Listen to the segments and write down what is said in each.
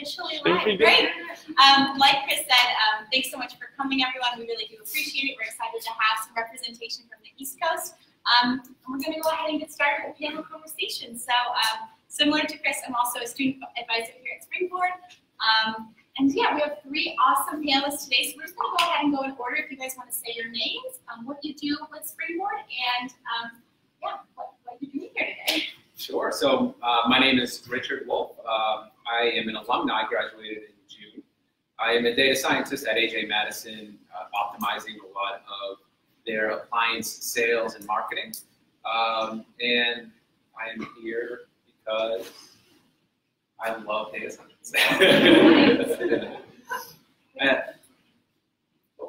officially live. Great. Um, like Chris said, um, thanks so much for coming, everyone. We really do appreciate it. We're excited to have some representation from the East Coast. Um, and we're going to go ahead and get started with the panel conversation. So, um, similar to Chris, I'm also a student advisor here at Springboard. Um, and yeah, we have three awesome panelists today. So we're just going to go ahead and go in order. If you guys want to say your names, um, what you do with Springboard, and um, yeah, what, what you're doing here today. Sure. So uh, my name is Richard Wolf. Um, I am an alumni, I graduated in June. I am a data scientist at AJ Madison, uh, optimizing a lot of their appliance sales and marketing. Um, and I am here because I love data science. Uh,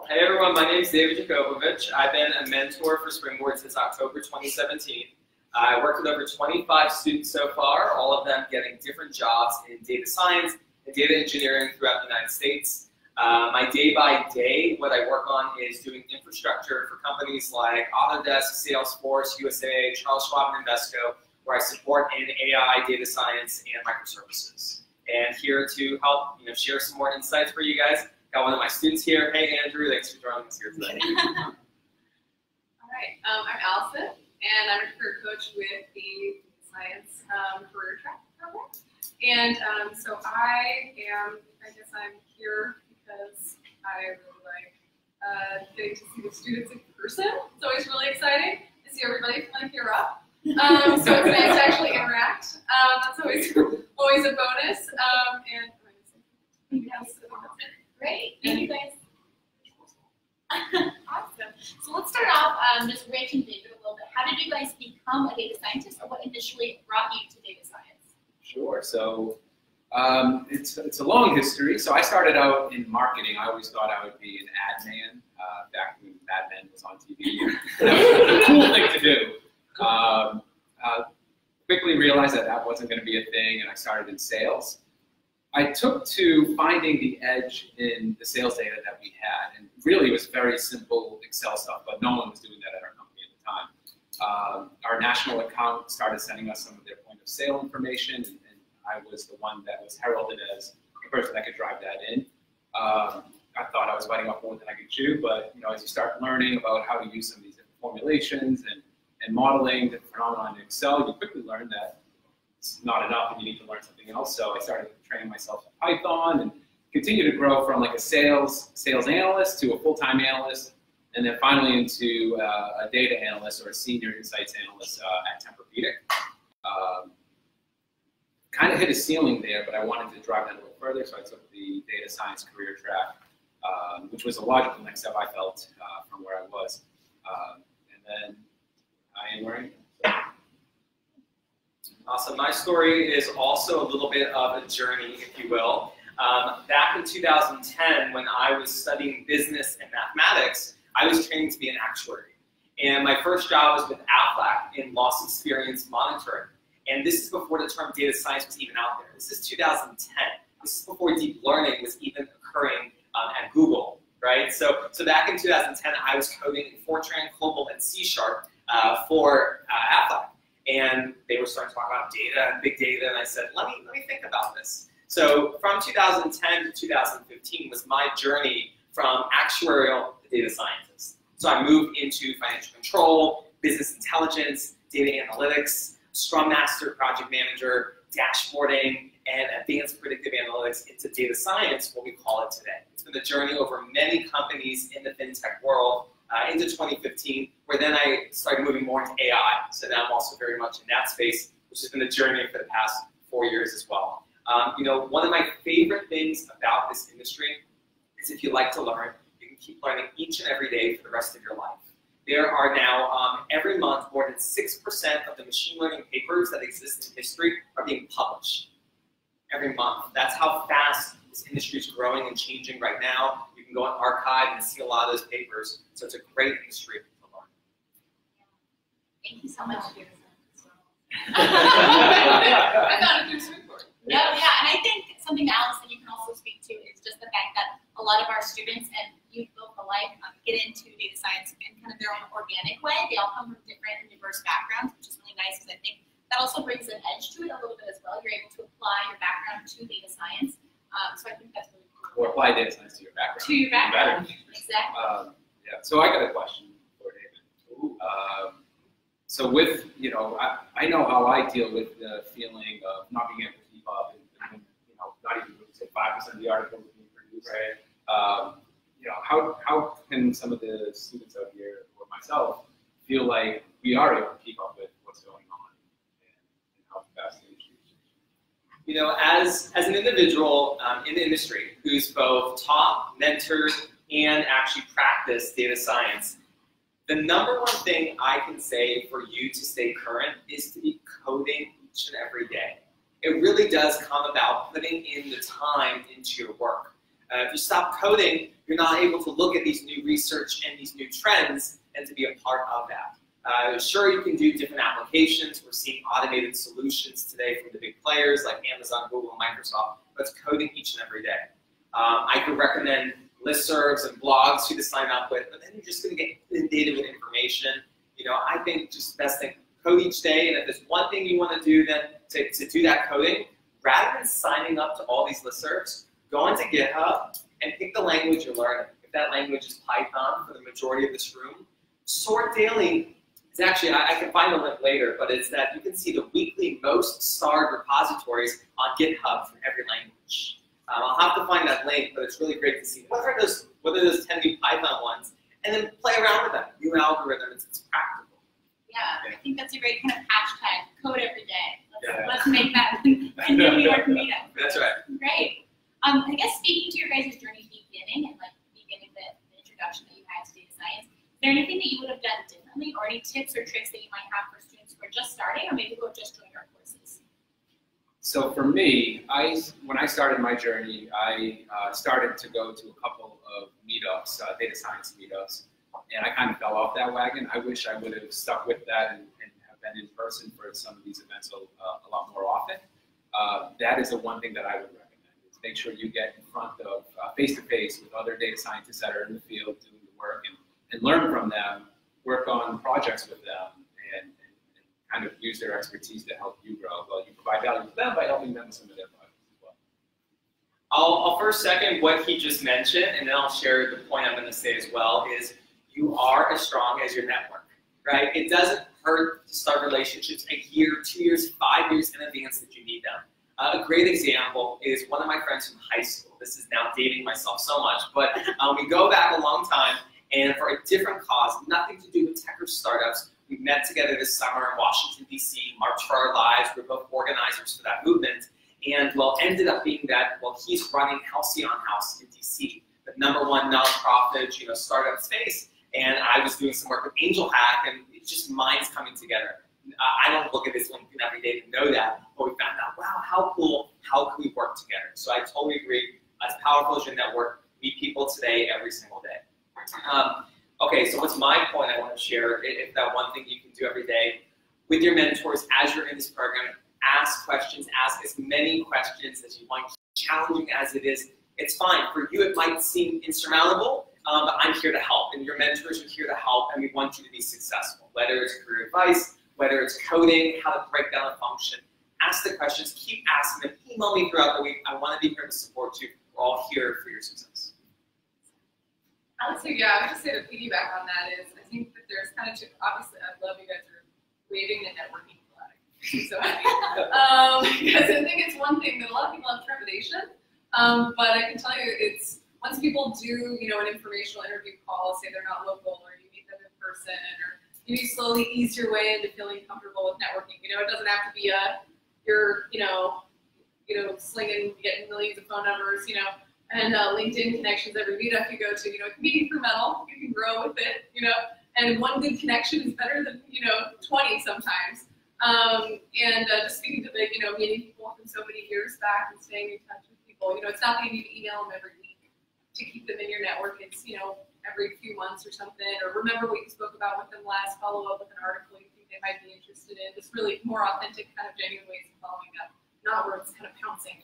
Hey everyone, my name is David Yakobovitch. I've been a mentor for Springboard since October 2017. I worked with over 25 students so far, all of them getting different jobs in data science and data engineering throughout the United States. Uh, my day by day, what I work on is doing infrastructure for companies like Autodesk, Salesforce, USA, Charles Schwab, and Invesco, where I support in AI, data science, and microservices. And here to help you know, share some more insights for you guys, got one of my students here. Hey Andrew, thanks for joining us here today. All right, um, I'm Allison, and I'm a career coach with the Science um, Career Track program. And um, so I am, I guess I'm here because I really like uh, getting to see the students in person. It's always really exciting to see everybody from here up. Um, so it's nice to actually interact. Um, that's always always a bonus. Um, and Great. Thank you guys. Awesome. So let's start off um, just ranking David a little bit. How did you guys become a data scientist, or what initially brought you to data science? Sure. So um, it's, it's a long history. So I started out in marketing. I always thought I would be an ad man uh, back when Mad Men was on TV. that was a cool thing to do. Um, uh, quickly realized that that wasn't going to be a thing, and I started in sales. I took to finding the edge in the sales data that we had, and really it was very simple Excel stuff, but no one was doing that at our company at the time. Um, our national account started sending us some of their point of sale information, and, and I was the one that was heralded as the person that could drive that in. Um, I thought I was biting off more than I could chew, but you know, as you start learning about how to use some of these different formulations and, and modeling the phenomenon in Excel, you quickly learn that it's not enough and you need to learn something else. So I started training myself in Python and continue to grow from like a sales sales analyst to a full-time analyst, and then finally into uh, a data analyst or a senior insights analyst uh, at Tempur-Pedic. Um, kind of hit a ceiling there, but I wanted to drive that a little further, so I took the data science career track, um, which was a logical next step I felt uh, from where I was. Um, and then I am where I am. So. Awesome. My story is also a little bit of a journey, if you will. Um, back in 2010, when I was studying business and mathematics, I was trained to be an actuary. And my first job was with Aflac in loss experience monitoring. And this is before the term data science was even out there. This is 2010. This is before deep learning was even occurring um, at Google, right? So, so back in 2010, I was coding in Fortran, COBOL, and C Sharp uh, for uh, Aflac and they were starting to talk about data and big data, and I said, let me, let me think about this. So from 2010 to 2015 was my journey from actuarial to data scientist. So I moved into financial control, business intelligence, data analytics, Scrum Master, project manager, dashboarding, and advanced predictive analytics into data science, what we call it today. It's been a journey over many companies in the fintech world uh, into 2015, where then I started moving more into AI. So now I'm also very much in that space, which has been a journey for the past four years as well. Um, you know, one of my favorite things about this industry is if you like to learn, you can keep learning each and every day for the rest of your life. There are now, um, every month, more than 6% of the machine learning papers that exist in history are being published. Every month. That's how fast this industry is growing and changing right now. You can go on arXiv and see a lot of those papers. So it's a great industry to learn. Thank you so much. I thought it was Springboard. No, yeah, and I think something Allison you can also speak to is just the fact that a lot of our students and youth both alike um, get into data science in kind of their own organic way. They all come from different and diverse backgrounds, which is really nice because I think that also brings an edge to it a little bit as well. You're able to apply your background to data science. Or apply data science to your background. To your background. Better. Exactly. Um, yeah. So I got a question for David. Um, so with you know, I, I know how I deal with the feeling of not being able to keep up, and, and you know, not even say five percent of the articles being produced. Right. Um, you know, how how can some of the students out here or myself feel like we are able to keep up with what's going on and, and how fast the industry is changing? You know, as as an individual um, in the industry who's both taught, mentored, and actually practiced data science, the number one thing I can say for you to stay current is to be coding each and every day. It really does come about putting in the time into your work. Uh, if you stop coding, you're not able to look at these new research and these new trends and to be a part of that. Uh, sure, you can do different applications. We're seeing automated solutions today from the big players like Amazon, Google, and Microsoft, but it's coding each and every day. Um, I could recommend listservs and blogs for you to sign up with, but then you're just going to get inundated with information. You know, I think just best thing, code each day, and if there's one thing you want to do then to, to do that coding, rather than signing up to all these listservs, go into GitHub and pick the language you're learning. If that language is Python for the majority of this room, Sort Daily is actually, I, I can find the link later, but it's that you can see the weekly most starred repositories on GitHub from every language. Um, I'll have to find that link, but it's really great to see what are those, what are those 10 new Python ones, and then play around with them. New algorithms, it's practical. Yeah, I think that's a great kind of hashtag, code every day. Let's, Yeah. let's make that a New York meetup. That's right. Great. Um, I guess speaking to your guys' journey beginning and like beginning the, the introduction that you had to data science, is there anything that you would have done differently or any tips or tricks that you might have for students who are just starting or maybe who have just joined our courses? So for me, I when I started my journey, I uh, started to go to a couple of meetups, uh, data science meetups, and I kind of fell off that wagon. I wish I would have stuck with that and, and have been in person for some of these events a, uh, a lot more often. Uh, that is the one thing that I would recommend. Is make sure you get in front of face to face with other data scientists that are in the field doing the work and, and learn from them, work on projects with them, and, and, kind of use their expertise to help you grow. Well, you provide value to them by helping them with some of their projects as well. I'll, I'll first second what he just mentioned, and then I'll share the point I'm going to say as well, is you are as strong as your network, right? It doesn't hurt to start relationships a year, two years, five years in advance that you need them. Uh, a great example is one of my friends from high school. This is now dating myself so much, but um, we go back a long time, and for a different cause, nothing to do with tech or startups, we met together this summer in Washington, D.C., March for Our Lives. We're both organizers for that movement. And well, ended up being that, well, he's running Halcyon House in DC, the number one nonprofit, you know, startup space. And I was doing some work with Angel Hack, and it's just minds coming together. Uh, I don't look at this LinkedIn every day to know that, but we found out, wow, how cool, how can we work together? So I totally agree. As powerful as your network, meet people today, every single day. Um, okay, so what's my point I want to share? If that one thing you can do every day with your mentors as you're in this program, ask questions, ask as many questions as you want, challenging as it is. It's fine. For you, it might seem insurmountable, um, but I'm here to help, and your mentors are here to help, and we want you to be successful. Whether it's career advice, whether it's coding, how to break down a function, ask the questions, keep asking them, email me throughout the week. I want to be here to support you. We're all here for your success. So yeah, I would just say to piggyback on that is I think that there's kind of two, obviously I love you guys are waving the networking flag. So happy. um, because I think it's one thing that a lot of people have trepidation, um, but I can tell you it's once people do you know an informational interview call, say they're not local or you meet them in person or you slowly ease your way into feeling comfortable with networking. You know, it doesn't have to be a you're you know you know slinging getting millions of phone numbers. You know and uh, LinkedIn connections every meetup you go to. You know, it can be incremental. You can grow with it. You know, and one good connection is better than you know 20 sometimes. Um, and uh, just speaking to the you know meeting people from so many years back and staying in touch with people. You know, it's not that you need to email them every week to keep them in your network. It's you know every few months or something. Or remember what you spoke about with them last. Follow up with an article you think they might be interested in. Just really more authentic, kind of genuine ways of following up, not where it's kind of pouncing.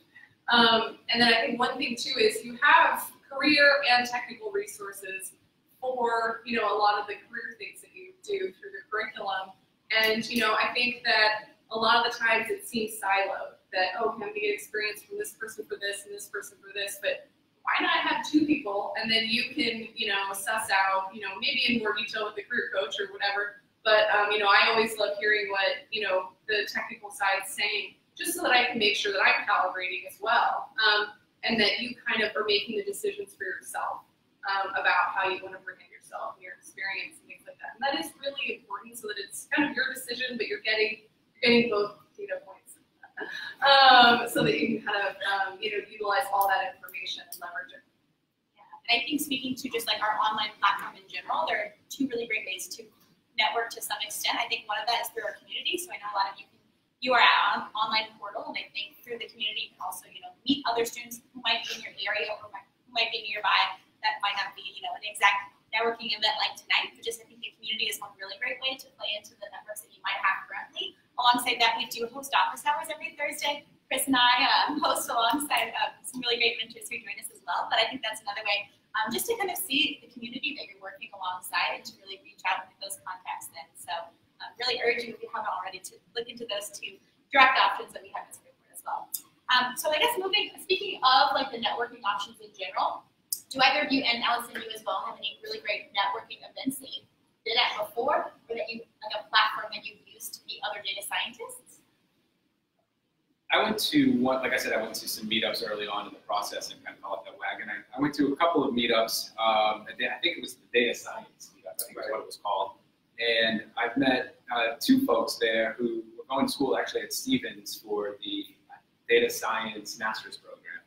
Um, and then I think one thing too is you have career and technical resources for you know a lot of the career things that you do through the curriculum. And you know I think that a lot of the times it seems siloed that oh I'm going to get experience from this person for this and this person for this, but why not have two people and then you can, you know, suss out, you know, maybe in more detail with the career coach or whatever. But um, you know, I always love hearing what you know the technical side saying, just so that I can make sure that I'm calibrating as well, um, and that you kind of are making the decisions for yourself um, about how you want to bring in yourself and your experience and things like that. And that is really important, so that it's kind of your decision, but you're getting you're getting both data points um, so that you can kind of um, you know utilize all that information and leverage it. Yeah, and I think speaking to just like our online platform in general, there are two really great ways to network to some extent. I think one of that is through our community. So I know a lot of you you are at online portal, and I think through the community you can also you know meet other students who might be in your area or who might be nearby. That might not be you know an exact networking event like tonight, but just I think the community is one really great way to play into the networks that you might have currently. Alongside that, we do host office hours every Thursday. Chris and I um, host alongside uh, some really great mentors who join us as well. But I think that's another way um, just to kind of see the community that you're working alongside and to really reach out and get those contacts then. So um, really urge you, if you haven't already, to look into those two direct options that we have in Springboard as well. Um, so I guess moving, speaking of like the networking options in general, do either of you and Allison, you as well, have any really great networking events that you did at before or that you, like a platform that you've used to meet other data scientists? I went to one, like I said, I went to some meetups early on in the process and kind of call it the wagon. I, I went to a couple of meetups. Um, I think it was the data science meetup, I think that's what it was called. And I've met uh, two folks there who were going to school actually at Stevens for the data science master's program.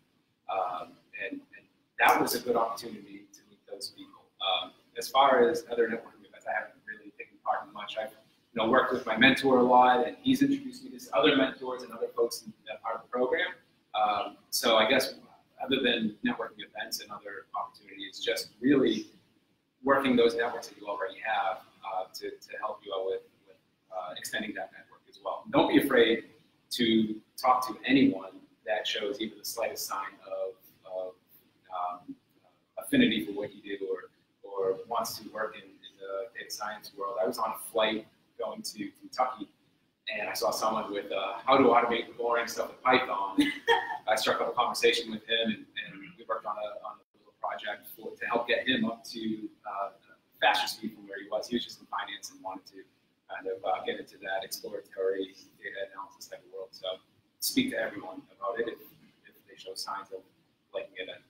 Um, and, and, that was a good opportunity to meet those people. Um, as far as other networking events, I haven't really taken part in much. I've you know, worked with my mentor a lot, and he's introduced me to other mentors and other folks in that part of the program. Um, so I guess other than networking events and other opportunities, just really working those networks that you already have to, to help you out with, with uh, extending that network as well. Don't be afraid to talk to anyone that shows even the slightest sign of, of um, affinity for what you do or, or wants to work in, in the data science world. I was on a flight going to Kentucky, and I saw someone with uh, how to automate the boring stuff with Python. I struck up a conversation with him, and, and we worked on a, on a little project for, to help get him up to uh, faster speed from where he was. He was just in finance and wanted to kind of uh, get into that exploratory data analysis type of world. So speak to everyone about it if, if they show signs of liking it. And,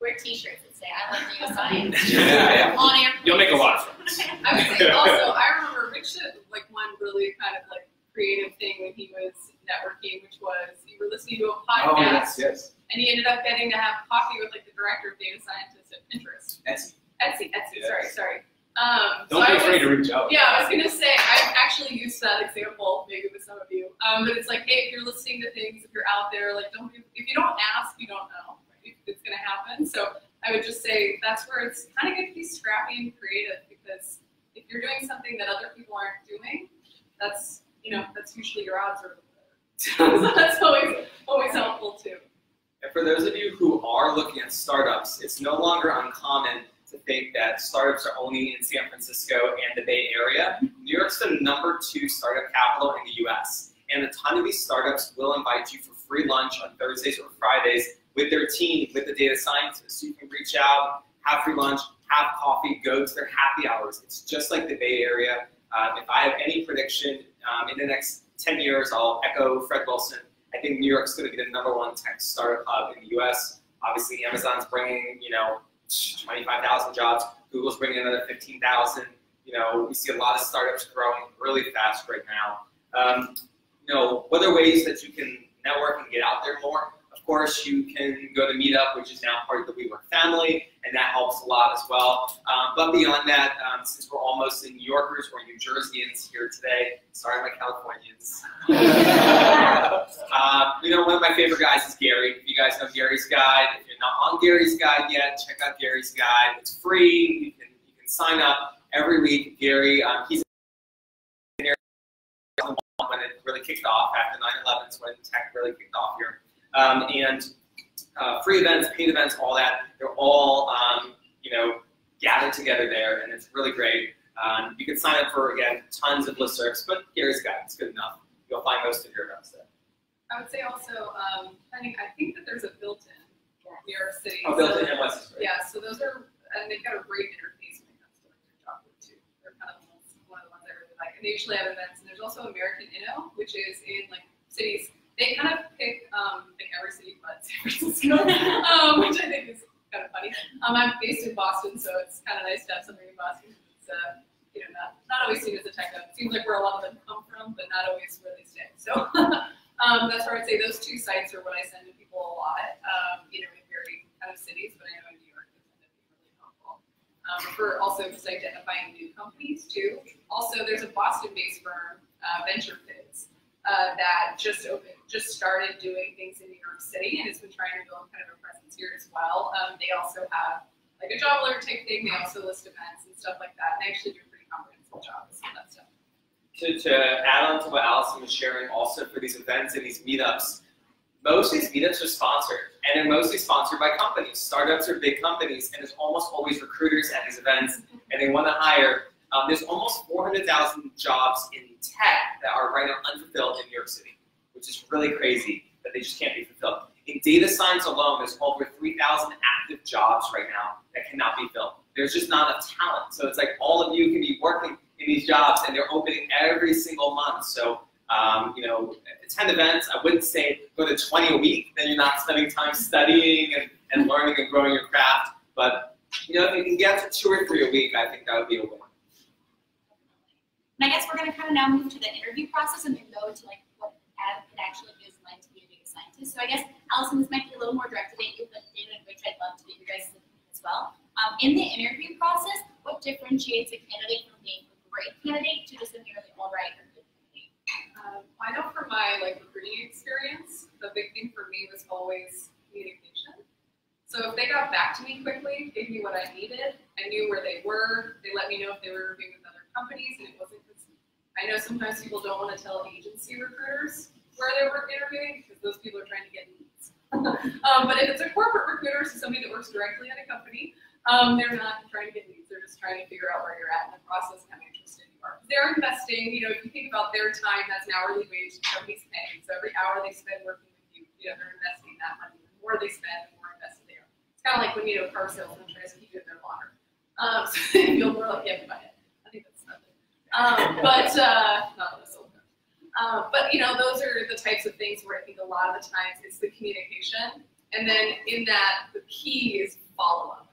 wear t-shirts that say I love data science. yeah, yeah. On. You'll make a lot of friends. I would say also, I remember Rich did like one really kind of like creative thing when he was networking, which was you were listening to a podcast, Oh, yes, yes. and he ended up getting to have coffee with like the director of data scientists at Pinterest. Etsy. Etsy, Etsy, Yes. sorry, sorry. Um, Don't so be I afraid was, to reach out. Yeah, I was gonna say I've actually used that example maybe with some of you. Um, but it's like, hey, if you're listening to things, if you're out there, like don't be, if you don't ask, you don't know. Right? It's gonna happen. So I would just say that's where it's kind of good to be scrappy and creative because if you're doing something that other people aren't doing, that's you know that's usually your odds are. so that's always always helpful too. And for those of you who are looking at startups, it's no longer uncommon to think that startups are only in San Francisco and the Bay Area. New York's the number two startup capital in the US. And a ton of these startups will invite you for free lunch on Thursdays or Fridays with their team, with the data scientists. So You can reach out, have free lunch, have coffee, go to their happy hours. It's just like the Bay Area. Um, if I have any prediction um, in the next 10 years, I'll echo Fred Wilson. I think New York's going to be the number one tech startup hub in the U.S. Obviously, Amazon's bringing, you know, 25,000 jobs. Google's bringing another 15,000. You know, we see a lot of startups growing really fast right now. Um, you know, what are ways that you can network and get out there more? Of course, you can go to Meetup, which is now part of the WeWork family, and that helps a lot as well. Um, but beyond that, um, since we're almost in New Yorkers or New Jerseyans here today, sorry, my Californians. uh, you know, one of my favorite guys is Gary. If you guys know Gary's Guide, if you're not on Gary's Guide yet, check out Gary's Guide. It's free. You can you can sign up every week. Gary, um, he's when it really kicked off after 9/11, when tech really kicked off here. Um, and uh, free events, paid events, all that, they're all, um, you know, gathered together there, and it's really great. Um, you can sign up for, again, tons of listservs, but Gary's Guide is good enough. You'll find most of your events there. I would say also, um, I think I think that there's a built-in New York City. Oh, Built-in and West is great. Yeah, so those are, and they've got a great interface when it comes to like their job too. They're kind of one of the ones I really like. And they usually have events, and there's also American Inno, which is in like cities. They kind of pick um, like every city but San Francisco, um, which I think is kind of funny. Um, I'm based in Boston, so it's kind of nice to have something in Boston. It's uh, you know not not always seen as a tech hub. It seems like where a lot of them come from, but not always where they stay. So um, that's where I'd say those two sites are what I send to people a lot. Um, you know, in very kind of cities, but I know in New York it's be really helpful. Um, for also just identifying new companies too. Also, there's a Boston-based firm, uh, VentureFizz, uh, that just opened, just started doing things in New York City and has been trying to build kind of a presence here as well. Um, they also have like a job alert type thing. They also list events and stuff like that. And they actually do a pretty comprehensive job with of that stuff. To, to add on to what Allison was sharing, also for these events and these meetups, most of these meetups are sponsored, and they're mostly sponsored by companies. Startups are big companies, and there's almost always recruiters at these events, and they want to hire. Um, there's almost 400,000 jobs in tech that are right now unfulfilled in New York City, which is really crazy that they just can't be fulfilled. In data science alone, there's over 3,000 active jobs right now that cannot be filled. There's just not enough talent. So it's like all of you can be working in these jobs, and they're opening every single month. So um, you know, attend events. I wouldn't say go to 20 a week. Then you're not spending time studying and, and learning and growing your craft. But you know, if you can get to two or three a week, I think that would be a win. And I guess we're going to kind of now move to the interview process and then go to like what it actually is like to be a data scientist. So I guess Allison, this might be a little more directed at you, but David Rich, I'd love to get your guys' opinion as well. Um, in the interview process, what differentiates a candidate from being a great candidate to just a merely all right or good candidate? Um, I know from my like recruiting experience, the big thing for me was always communication. So if they got back to me quickly, gave me what I needed, I knew where they were. They let me know if they were interviewing with companies, and it wasn't. I know sometimes people don't want to tell agency recruiters where they were interviewing because those people are trying to get leads. um, but if it's a corporate recruiter, so somebody that works directly at a company, um, they're not trying to get leads. They're just trying to figure out where you're at in the process, and how interested you are. They're investing. You know, if you think about their time, that's an hourly wage the company's paying. So every hour they spend working with you, you know, they're investing that money. The more they spend, the more invested they are. It's kind of like when you know car salesman tries to keep you in there longer. Um, so feel more like you to buy it. I think that's nothing. Um, but uh, not sold them. Uh, but you know, those are the types of things where I think a lot of the times it's the communication, and then in that the key is follow up.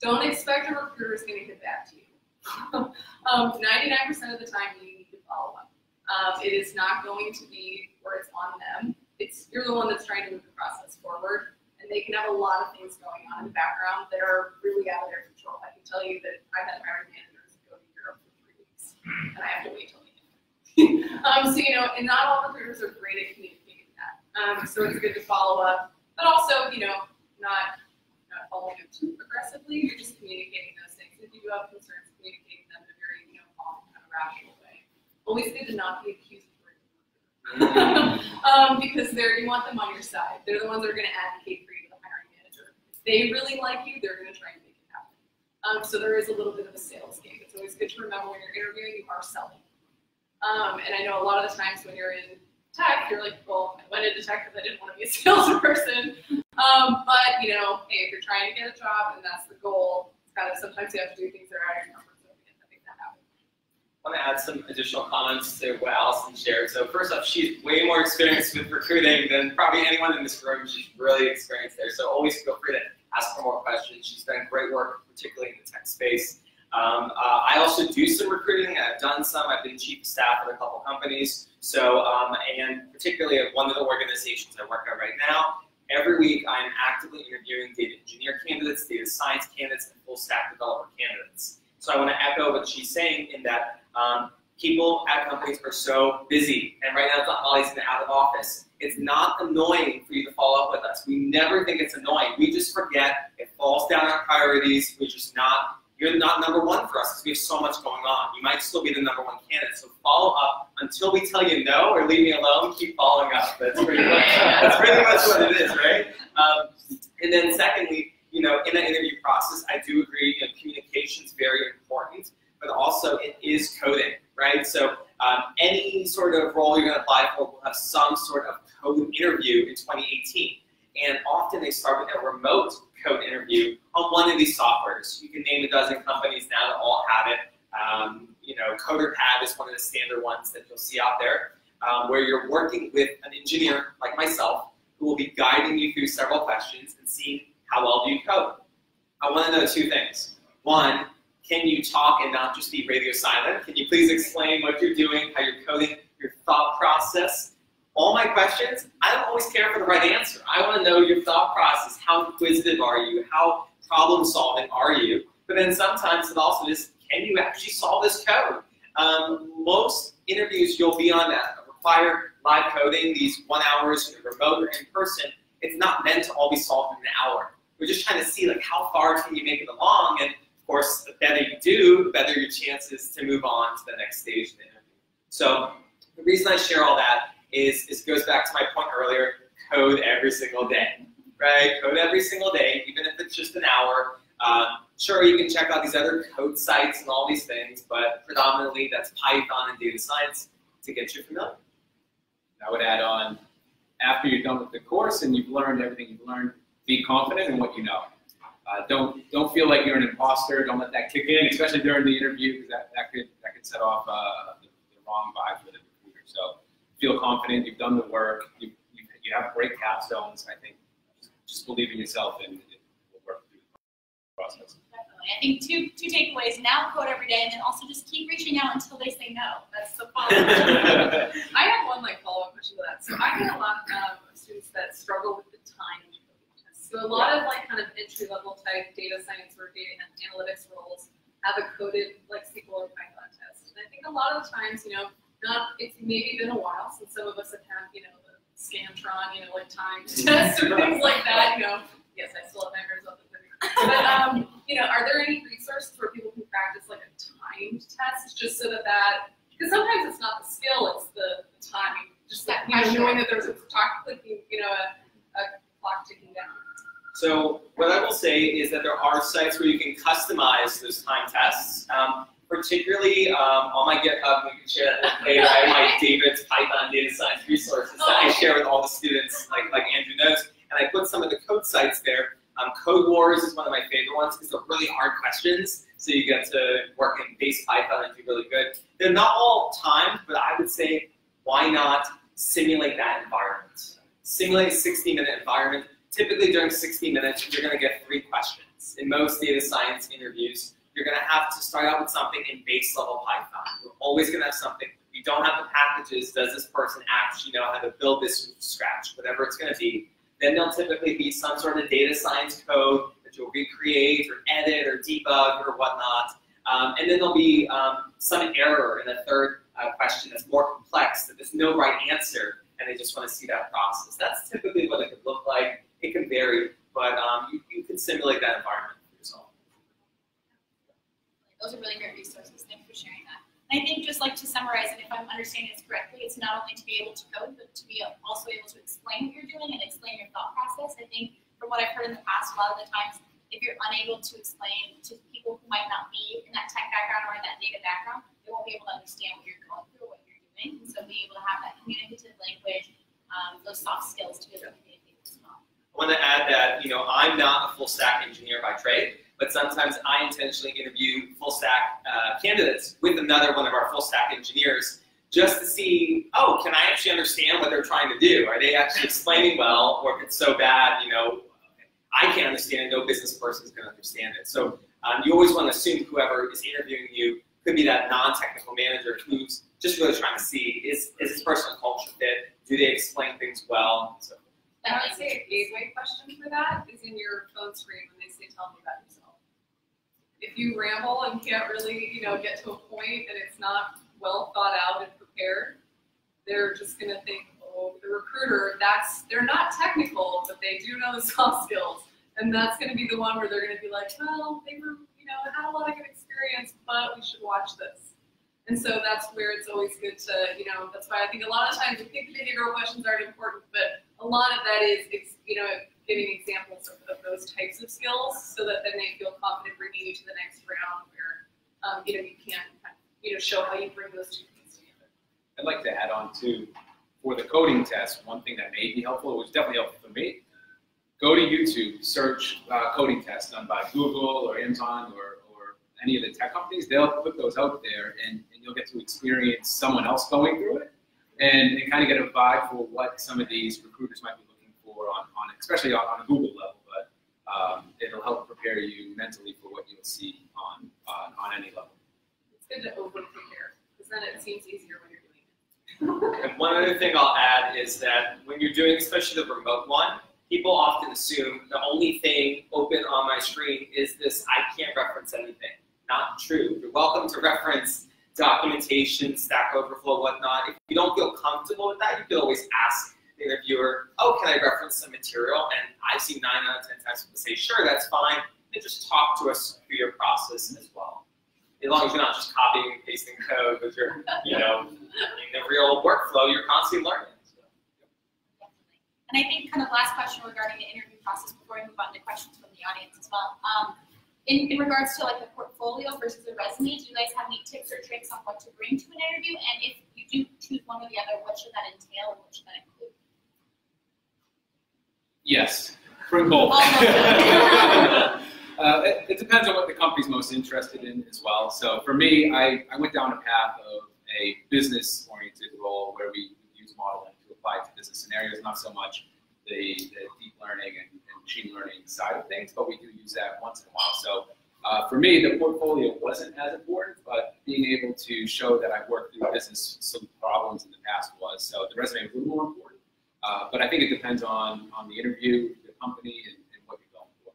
Don't expect a recruiter is going to get back to you. um, 99% of the time, you need to follow up. Um, it is not going to be where it's on them. It's you're the one that's trying to move the process forward, and they can have a lot of things going on in the background that are really out of their control. I can tell you that I've had hiring managers go to Europe for three weeks, and I have to wait till get there. um, so you know, and not all recruiters are great at communicating that. Um, so it's good to follow up, but also you know, not not following up too aggressively. You're just communicating those things. If you do have concerns, communicating them in a very you know calm, kind of rational way. Always good to not be accused of um, because they're you want them on your side. They're the ones that are going to advocate for you, to the hiring manager. If they really like you, they're going to try and. Um, so there is a little bit of a sales game. It's always good to remember when you're interviewing, you are selling. Um, and I know a lot of the times when you're in tech, you're like, well, I went into tech because I didn't want to be a salesperson. Um, but you know, hey, if you're trying to get a job and that's the goal, kind of sometimes you have to do things that are out of your comfort zone that. I want to add some additional comments to what Allison shared. So first off, she's way more experienced with recruiting than probably anyone in this room. She's really experienced there. So always feel free to ask her more questions. She's done great work, particularly in the tech space. Um, uh, I also do some recruiting. I've done some. I've been chief of staff at a couple companies. So, um, and particularly at one of the organizations I work at right now, every week I'm actively interviewing data engineer candidates, data science candidates, and full stack developer candidates. So I want to echo what she's saying in that um, people at companies are so busy, and right now it's the holidays and out of office. It's not annoying for you to follow up with us. We never think it's annoying. We just forget. It falls down our priorities. We're just not. You're not number one for us because we have so much going on. You might still be the number one candidate. So follow up until we tell you no or leave me alone. Keep following up. That's pretty much. that's pretty much what it is, right? Um, and then secondly, you know, in that interview process, I do agree. You know, communication is very important, but also it is coding, right? So um, any sort of role you're going to apply for will have some sort of code interview in 2018. and often they start with a remote code interview on one of these softwares. You can name a dozen companies now that all have it. Um, you know, CoderPad is one of the standard ones that you'll see out there, um, where you're working with an engineer like myself who will be guiding you through several questions and seeing how well do you code. I want to know two things. One, can you talk and not just be radio silent? Can you please explain what you're doing, how you're coding, your thought process? All my questions, I don't always care for the right answer. I want to know your thought process. How inquisitive are you? How problem solving are you? But then sometimes it also is, can you actually solve this code? Um, most interviews you'll be on that require live coding, these one hours, remote or in person. It's not meant to all be solved in an hour. We're just trying to see like how far can you make it along, and course, the better you do, the better your chances to move on to the next stage of the interview. So the reason I share all that is, is goes back to my point earlier, code every single day, right? Code every single day, even if it's just an hour. Uh, sure, you can check out these other code sites and all these things, but predominantly that's Python and data science to get you familiar. I would add on, after you're done with the course and you've learned everything you've learned, be confident in what you know. Uh, don't don't feel like you're an imposter. Don't let that kick in, especially during the interview, because that, that could that could set off uh, the, the, wrong vibe for the recruiter. So feel confident. You've done the work. You, you, you have great capstones. I think just believe in yourself and it will work through the process. Definitely. I think two two takeaways. Now code every day, and then also just keep reaching out until they say no. That's the follow. I have one like follow up question to that. So I get a lot um, of students that struggle with the time so a lot of like kind of entry level type data science or data analytics roles have a coded like SQL or Python test. And I think a lot of the times, you know, not it's maybe been a while since some of us have had, you know, the Scantron, you know, like time tests or things like that. You know, yes, I still have memories of them. But um, you know, are there any resources where people can practice like a timed test just so that that because sometimes it's not the skill, it's the, the timing. Just that you know, knowing that there's a clock clicking, you know, a, a clock ticking down. So what I will say is that there are sites where you can customize those time tests. Um, particularly um, on my GitHub, we can share that later. I have my David's Python data science resources that I share with all the students, like, like Andrew knows. And I put some of the code sites there. Um, Codewars is one of my favorite ones because they're really hard questions. So you get to work in base Python and do really good. They're not all timed, but I would say why not simulate that environment? Simulate a 60 minute environment typically during 60 minutes, you're going to get three questions. In most data science interviews, you're going to have to start out with something in base level Python. You're always going to have something. You don't have the packages. Does this person actually know how to build this from scratch? Whatever it's going to be. Then there'll typically be some sort of data science code that you'll recreate or edit or debug or whatnot. Um, and then there'll be um, some error in the third uh, question that's more complex, that there's no right answer, and they just want to see that process. That's typically what it could look like. It can vary, but um, you, you can simulate that environment for yourself. Those are really great resources. Thanks for sharing that. I think just like to summarize and if I'm understanding this correctly, it's not only to be able to code, but to be also able to explain what you're doing and explain your thought process. I think from what I've heard in the past, a lot of the times, if you're unable to explain to people who might not be in that tech background or in that data background, they won't be able to understand what you're going through, or what you're doing. And so being able to have that communicative language, um, those soft skills to be able to I want to add that you know I'm not a full stack engineer by trade, but sometimes I intentionally interview full stack uh, candidates with another one of our full stack engineers just to see, oh, can I actually understand what they're trying to do? Are they actually explaining well, or if it's so bad, you know, I can't understand it, no business person is going to understand it. So um, you always want to assume whoever is interviewing you could be that non-technical manager who's just really trying to see, is, is this person a culture fit? Do they explain things well? So I would say a gateway question for that is in your phone screen when they say, tell me about yourself. If you ramble and can't really, you know, get to a point and it's not well thought out and prepared, they're just going to think, oh, the recruiter, that's, they're not technical, but they do know the soft skills. And that's going to be the one where they're going to be like, well, they were, you know, had a lot of good experience, but we should watch this. And so that's where it's always good to, you know, that's why I think a lot of times we think behavioral questions aren't important, but a lot of that is, it's you know, giving examples of, of, those types of skills so that then they feel confident bringing you to the next round where, um, you know, you can, you know, show how you bring those two things together. I'd like to add on to, for the coding test, one thing that may be helpful, it was definitely helpful for me, go to YouTube, search uh, coding tests done by Google or Amazon or any of the tech companies. They'll put those out there, and, and you'll get to experience someone else going through it, and, and kind of get a vibe for what some of these recruiters might be looking for on, on especially on, on a Google level. But um, it'll help prepare you mentally for what you'll see on on, on any level. It's good to over prepare because then it seems easier when you're doing it. And one other thing I'll add is that when you're doing, especially the remote one, people often assume the only thing open on my screen is this I can't reference anything. Not true. You're welcome to reference documentation, Stack Overflow, whatnot. If you don't feel comfortable with that, you can always ask the interviewer, oh, can I reference some material? And I've seen nine out of 10 times people say, sure, that's fine. And just talk to us through your process as well. As long as you're not just copying and pasting code, but you're, you know, in the real workflow, you're constantly learning. And I think kind of last question regarding the interview process before we move on to questions from the audience as well. Um, in, in regards to like a portfolio versus a resume, do you guys have any tips or tricks on what to bring to an interview? And if you do choose one or the other, what should that entail and what should that include? Yes, bring both. uh, it, it, depends on what the company's most interested in as well. So for me, I, I went down a path of a business-oriented role where we use modeling to apply to business scenarios, not so much the, the deep learning and, and, machine learning side of things, but we do use that once in a while. So uh, for me, the portfolio wasn't as important, but being able to show that I've worked through business some problems in the past was. So the resume was a little more important. Uh, but I think it depends on, on the interview, the company, and, and what you're going for.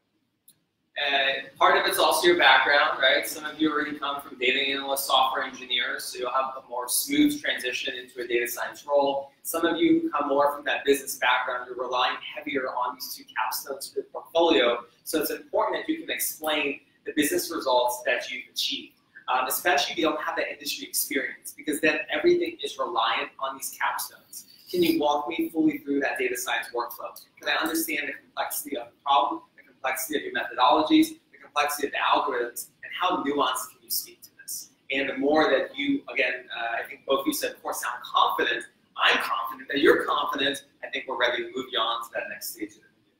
And part of it's also your background, right? Some of you already come from data analyst, software engineers, so you'll have a more smooth transition into a data science role. Some of you come more from that business background. You're relying heavier on these two capstones for your portfolio. So it's important that you can explain the business results that you've achieved. Um, especially if you don't have that industry experience, because then everything is reliant on these capstones. Can you walk me fully through that data science workflow? Can I understand the complexity of the problem, the complexity of your methodologies, the complexity of the algorithms, and how nuanced can you speak to this? And the more that you, again, uh, I think both of you said before, sound confident, I'm confident that you're confident, I think we're ready to move you on to that next stage of the review.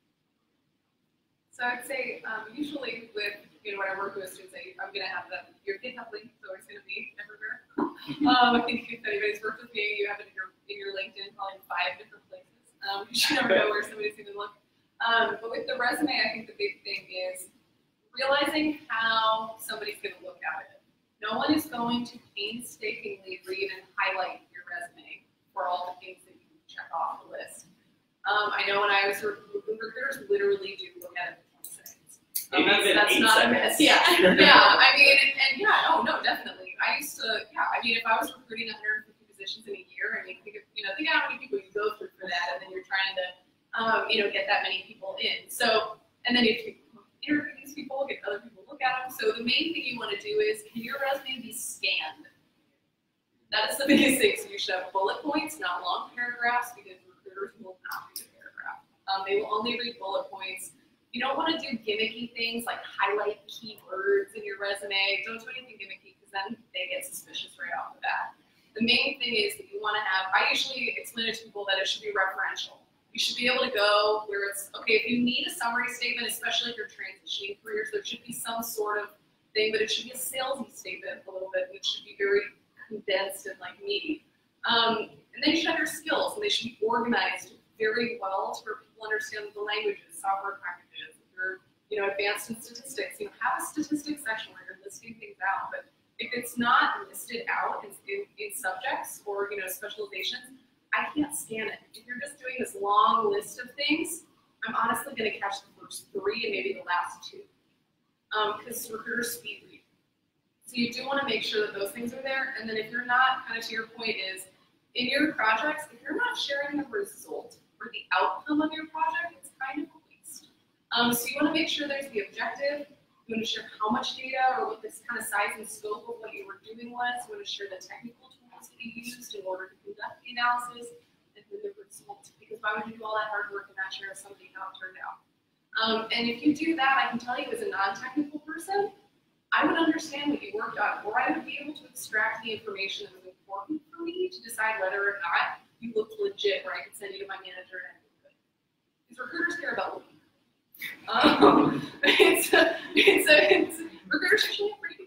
So I'd say um, usually with you know, when I work with students, I, I'm going to have them, your GitHub link is always going to be everywhere. um, I think if anybody's worked with me, you have it in your, in your LinkedIn probably in five different places. Um, you should never know where somebody's going to look. Um, but with the resume, I think the big thing is realizing how somebody's going to look at it. No one is going to painstakingly read and highlight your resume for all the things that you check off the list. Um, I know when I was recruiters literally do look at it Maybe that's, even that's eight not seconds. A yeah, yeah. I mean, and, and yeah, no, no, definitely. I used to, yeah. I mean, if I was recruiting 150 positions in a year, I mean, think of, you know, think how many people you go through for that, and then you're trying to, um, you know, get that many people in. So, and then if you interview these people, get other people look at them. So the main thing you want to do is, can your resume be scanned? That is the biggest thing. So you should have bullet points, not long paragraphs, because recruiters will not read a paragraph. Um, they will only read bullet points you don't want to do gimmicky things like highlight keywords in your resume. Don't do anything gimmicky because then they get suspicious right off the bat. The main thing is that you want to have, I usually explain it to people that it should be referential. You should be able to go where it's, okay, if you need a summary statement, especially if you're transitioning careers, there should be some sort of thing, but it should be a salesy statement a little bit, which should be very condensed and like meaty. Um, and then you should have your skills, and they should be organized very well to where people understand the languages, software packages, If you're, you know, advanced in statistics, you know, have a statistics section where you're listing things out. But if it's not listed out in, in, in subjects or, you know, specializations, I can't scan it. If you're just doing this long list of things, I'm honestly going to catch the first three and maybe the last two. Because um, recruiters speed read. So you do want to make sure that those things are there. And then if you're not, kind of to your point is, in your projects, if you're not sharing the result or the outcome of your project, it's kind of a waste. um, so you want to make sure there's the objective. You want to share how much data or what this kind of size and scope of what you were doing was. You want to share the technical you used in order to conduct the analysis and the result. Because why would you do all that hard work and not share something how it turned out? Um, and if you do that, I can tell you as a non-technical person, I would understand what you worked on, or I would be able to extract the information that was important for me to decide whether or not you looked legit, or I could send you to my manager and Because recruiters care about looking Um, it's a, it's a, it's, recruiters usually have pretty good.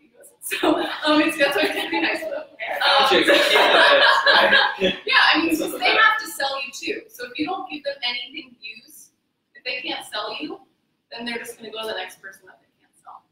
So, um, it's, that's why it's gonna be nice though. Um, Jake, I can't do this, right? Yeah, I mean, This because is they have to sell you too. So if you don't give them anything to use, if they can't sell you, then they're just gonna go to the next person that they can't sell.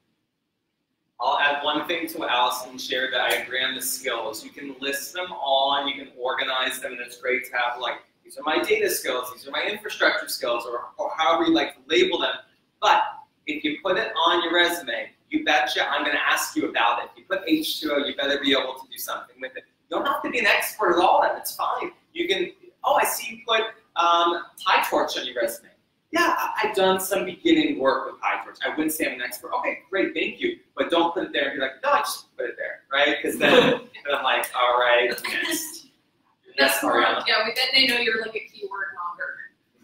I'll add one thing to what Allison shared that I agree on the skills. You can list them all and you can organize them, and it's great to have like these are my data skills, these are my infrastructure skills, or, or however you like to label them. But if you put it on your resume, you betcha I'm going to ask you about it. If you put H2O, you better be able to do something with it. You don't have to be an expert at all, and it's fine. You can, oh, I see you put um, PyTorch on your resume. Yeah, I've done some beginning work with PyTorch. I wouldn't say I'm an expert. Okay, great, thank you. But don't put it there and be like, no, I just put it there, right? Because then, then I'm like, all right, next. Yes, That's more, Ariana. yeah, we, then they know you're like a keyword monger.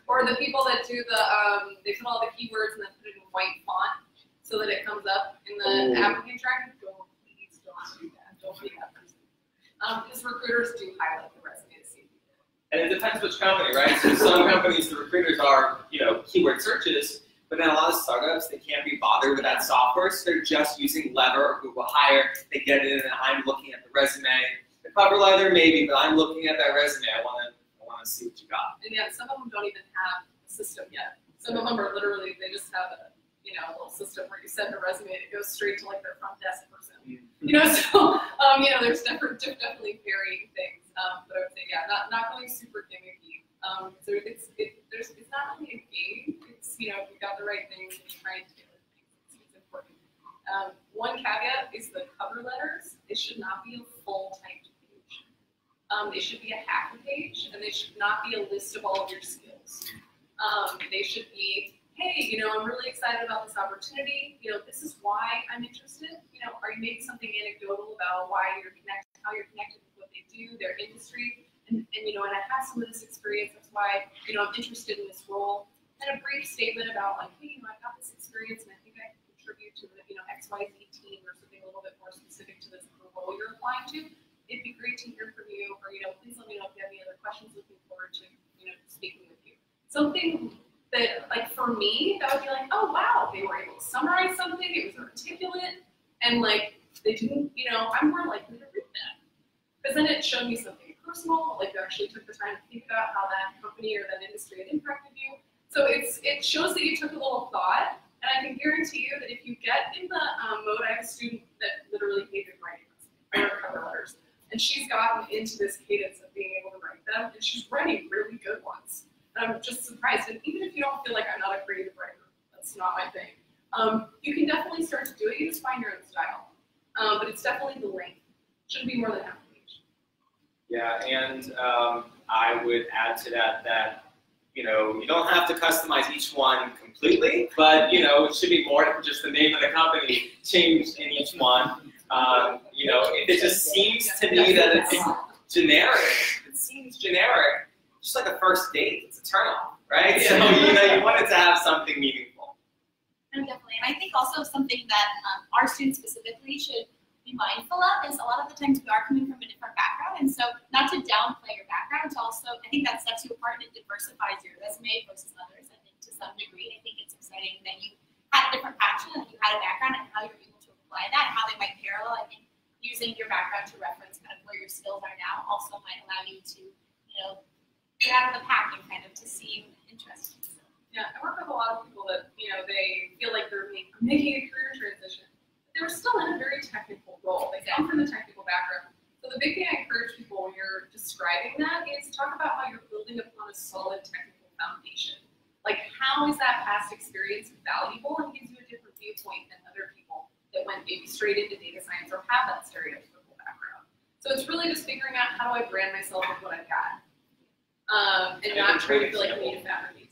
Or the people that do the, um, they put all the keywords and then put it in white font so that it comes up in the Ooh. applicant tracking. Don't, please don't do that. Don't be that person. Um, because recruiters do highlight the resume to see. And it depends which company, right? So some companies, the recruiters are, you know, keyword searches, but then a lot of startups, they can't be bothered with that software, so they're just using Lever or Google Get in, and I'm looking at the resume. The cover letter, maybe, but I'm looking at that resume. I want to, I want to see what you got. And yet some of them don't even have a system yet. Some of them are literally, they just have a, you know, a little system where you send a resume and it goes straight to like their front desk person. You know, so, um, you know, there's different, definitely varying things. Um, but I would say, yeah, not, not going super gimmicky. Um, so it's, it, there's, it's not really a game. It's, you know, if you've got the right things and you're trying to get the things, it's, it's important. Um, one caveat is the cover letters, it should not be a full typed page. Um, they should be a hacker page and they should not be a list of all of your skills. Um, they should be, hey, you know, I'm really excited about this opportunity. You know, this is why I'm interested. You know, are you maybe something anecdotal about why you're connected, how you're connected with what they do, their industry, and, and you know, and I have some of this experience. That's why you know I'm interested in this role. And a brief statement about like, hey, you know, I've got this experience, and I think I can contribute to the you know X Y Z team or something a little bit more specific to this role you're applying to. It'd be great to hear from you, or you know, please let me know if you have any other questions. Looking forward to you know speaking with you. Something that like for me that would be like, oh wow, they were able to summarize something. It was articulate, and like they didn't, you know, I'm more likely to read that because then it showed me something personal. Like you actually took the time to think about how that company or that industry had impacted you. So it's it shows that you took a little thought, and I can guarantee you that if you get in the um, mode, I have a student that literally hated writing cover letters, and she's gotten into this cadence of being able to write them, and she's writing really good ones. And I'm just surprised. And even if you don't feel like I'm not a creative writer, that's not my thing. Um, you can definitely start to do it. You just find your own style. Um, but it's definitely the length. Shouldn't be more than half a page. Yeah, and um, I would add to that that you know you don't have to customize each one completely, but you know it should be more than just the name of the company changed in each one. Um, you know, if it just seems to me that it's generic. It seems generic, just like a first date. It's a turnoff, right? So you know you want it to have something meaningful. No, definitely. And I think also something that um, our students specifically should be mindful of is a lot of the times we are coming from a different background. And so not to downplay your background, to also, I think that sets you apart and it diversifies your resume versus others. I think to some degree, I think it's exciting that you had a different passion and you had a background and how you're able to apply that, how they might parallel. I think using your background to reference kind of where your skills are now also might allow you to, you know, get out of the pack and kind of to seem interesting. Yeah, I work with a lot of people that, you know, they feel like they're making a career transition. But they're still in a very technical role. They come from the technical background. So the big thing I encourage people when you're describing that is talk about how you're building upon a solid technical foundation. Like how is that past experience valuable and gives you a different viewpoint than other people that went maybe straight into data science or have that stereotypical background. So it's really just figuring out how do I brand myself with what I've got. Um, and not trying to feel like I need to fabricate.